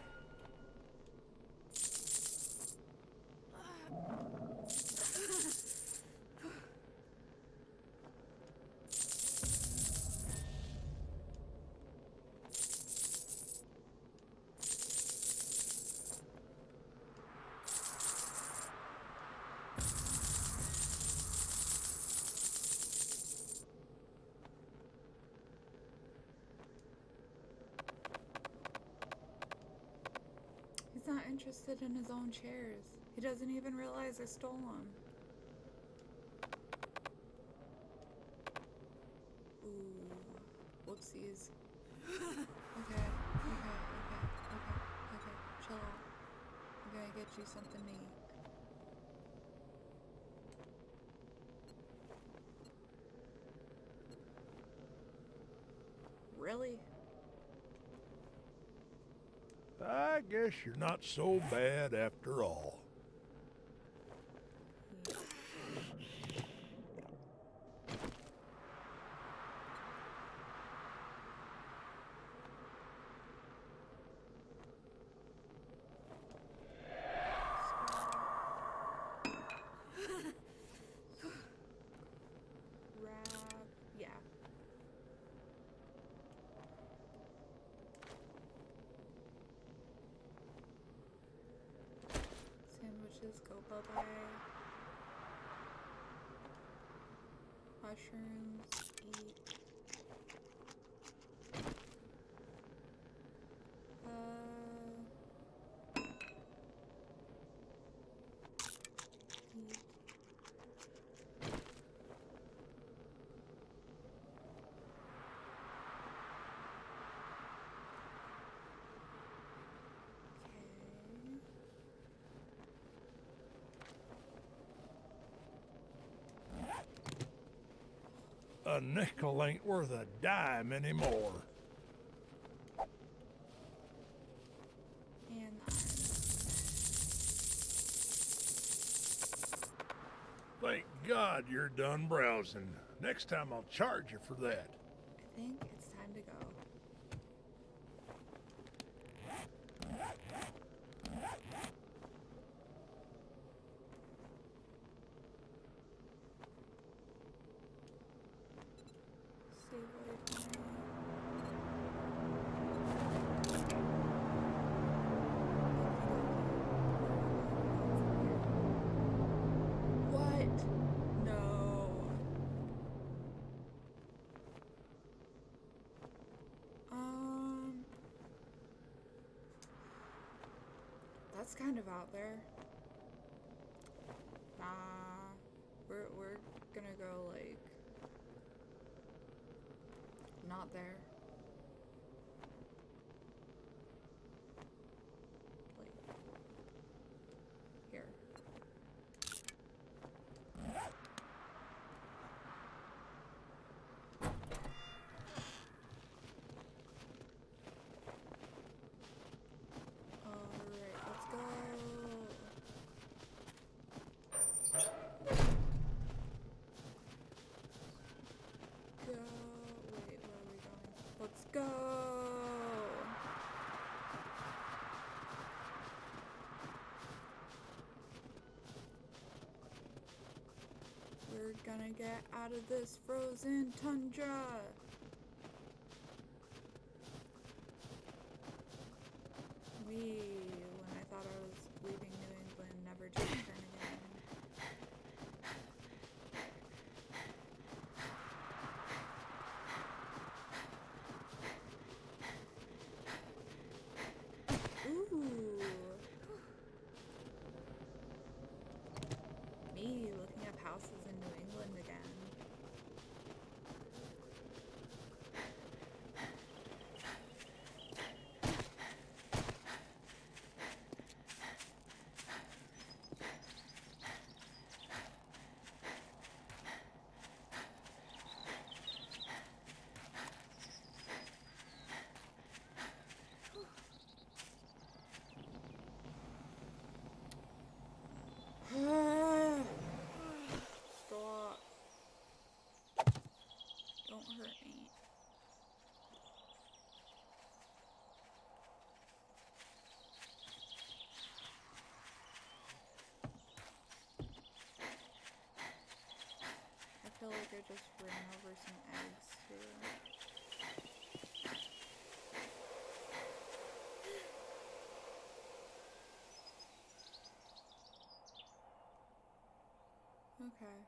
[SPEAKER 1] He's not interested in his own chairs. He doesn't even realize I stole them. Ooh, whoopsies. Okay, okay, okay, okay, okay. Chill out. I'm gonna get you something to eat. Really?
[SPEAKER 3] I guess you're not so bad after all.
[SPEAKER 1] Wrap. Yeah. Sandwiches go bye bye. Mushrooms eat. Uh. Eat. Okay.
[SPEAKER 3] A nickel ain't worth a dime anymore.
[SPEAKER 1] And.
[SPEAKER 3] Thank God you're done browsing. Next time I'll charge you for that.
[SPEAKER 1] I think it's time to go. Save waypoint. What? No. Um, that's kind of out there. Let's go! We're gonna get out of this frozen tundra! Feel like I just ran over some eggs too. Okay.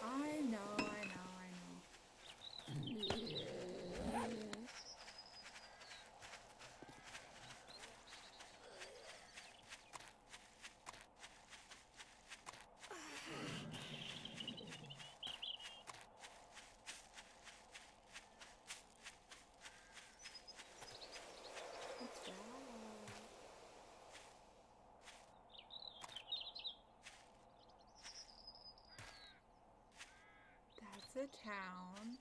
[SPEAKER 1] I know, I know, I know. What's that? A town.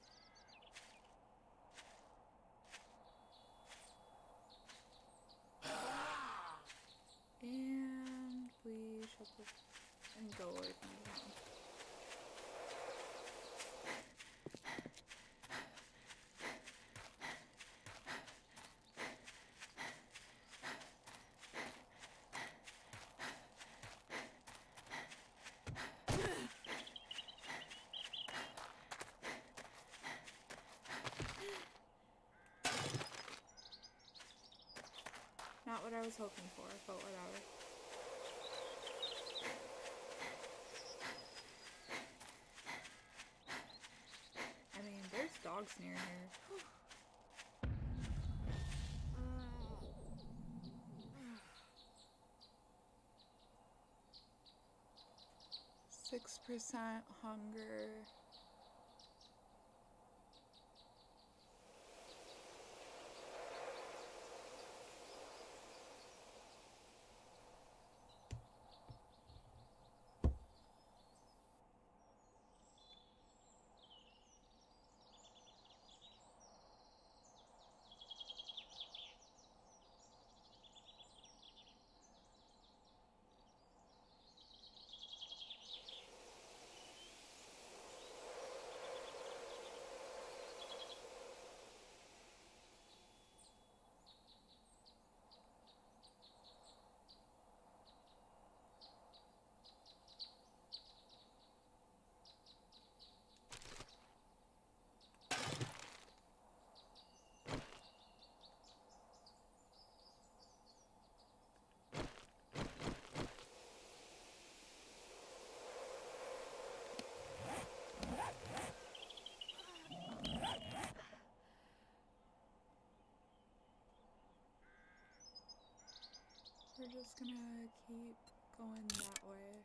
[SPEAKER 1] And we shall put and go away from the town. Not what I was hoping for, but whatever. I mean, there's dogs near here. Six percent hunger. We're just gonna keep going that way.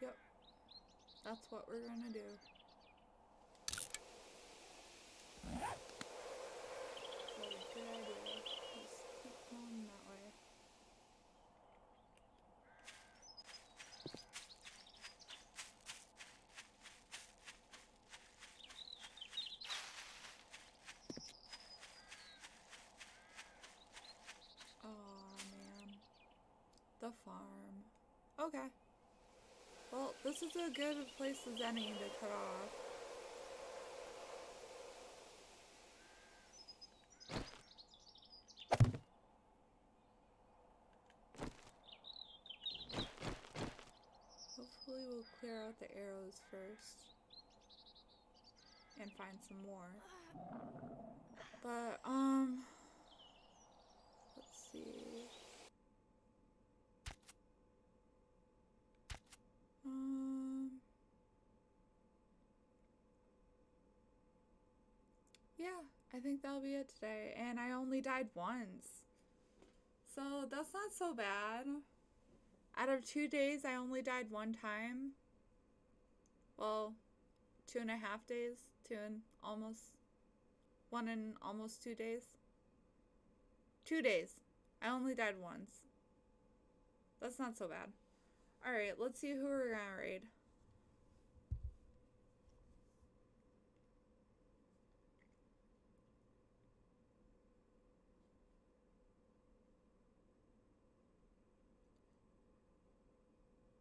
[SPEAKER 1] Yep. That's what we're gonna do. So good idea. Just keep going that way. The farm. Okay. Well, this is a good place as any to cut off. Hopefully we'll clear out the arrows first. And find some more. But, um... Let's see. Um... Yeah, I think that'll be it today. And I only died once. So that's not so bad. Out of two days, I only died one time. Well, two and a half days. Two and almost. One and almost two days. Two days. I only died once. That's not so bad. Alright, let's see who we're gonna raid.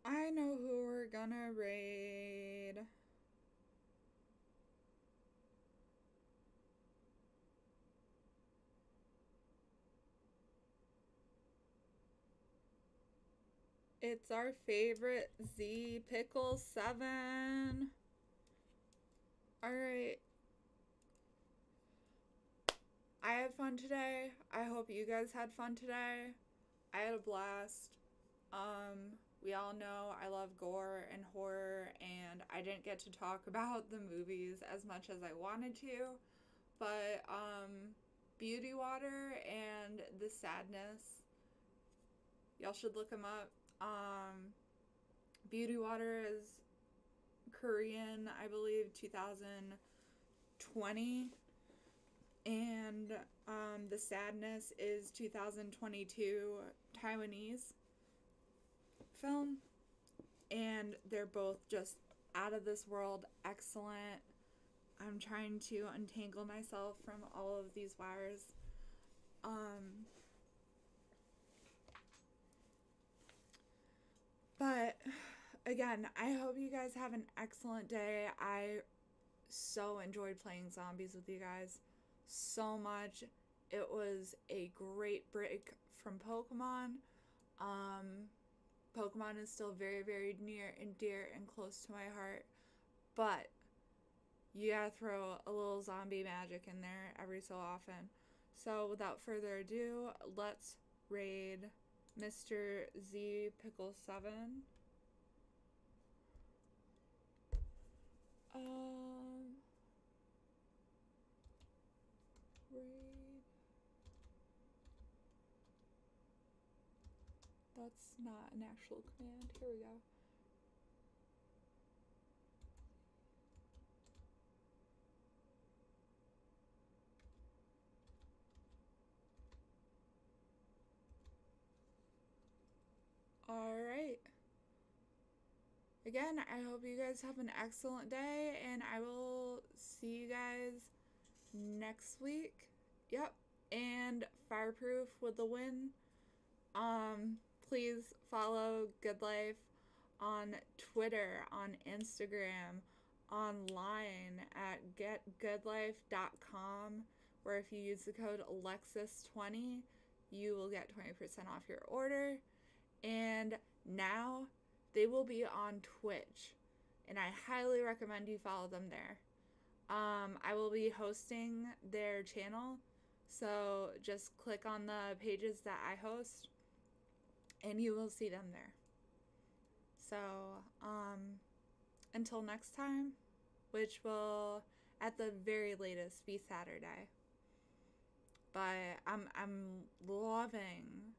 [SPEAKER 1] I know who we're gonna raid. It's our favorite Z Pickle 7. Alright. I had fun today. I hope you guys had fun today. I had a blast. Um, we all know I love gore and horror, and I didn't get to talk about the movies as much as I wanted to. But, um, Beauty Water and The Sadness, y'all should look them up. Um, Beauty Water is Korean, I believe, 2020. And um, The Sadness is 2022 Taiwanese film. And they're both just out of this world, excellent. I'm trying to untangle myself from all of these wires. Um, But again, I hope you guys have an excellent day. I so enjoyed playing zombies with you guys so much. It was a great break from Pokemon. Um, Pokemon is still very, very near and dear and close to my heart, but you gotta throw a little zombie magic in there every so often. So, without further ado, let's raid Mr. Z Pickle 7. Um, That's not an actual command. Here we go. Alright. Again, I hope you guys have an excellent day, and I will see you guys next week. Yep. And Fireproof with the win. Um, please follow Good Life on Twitter, on Instagram, online at getgoodlife.com, where if you use the code Alexis20, you will get 20% off your order. And now they will be on Twitch. And I highly recommend you follow them there. Um, I will be hosting their channel. So just click on the pages that I host and you will see them there. So, um, until next time, which will at the very latest be Saturday. But I'm I'm loving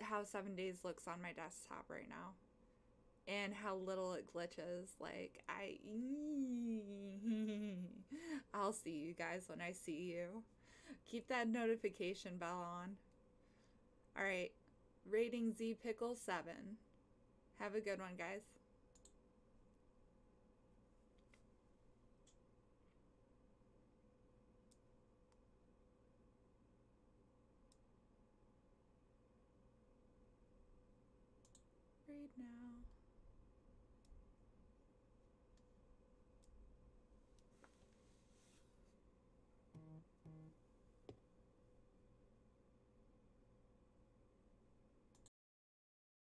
[SPEAKER 1] how Seven Days looks on my desktop right now. And how little it glitches. Like, I. I'll see you guys when I see you. Keep that notification bell on. Alright. Rating Z Pickle 7. Have a good one, guys. now.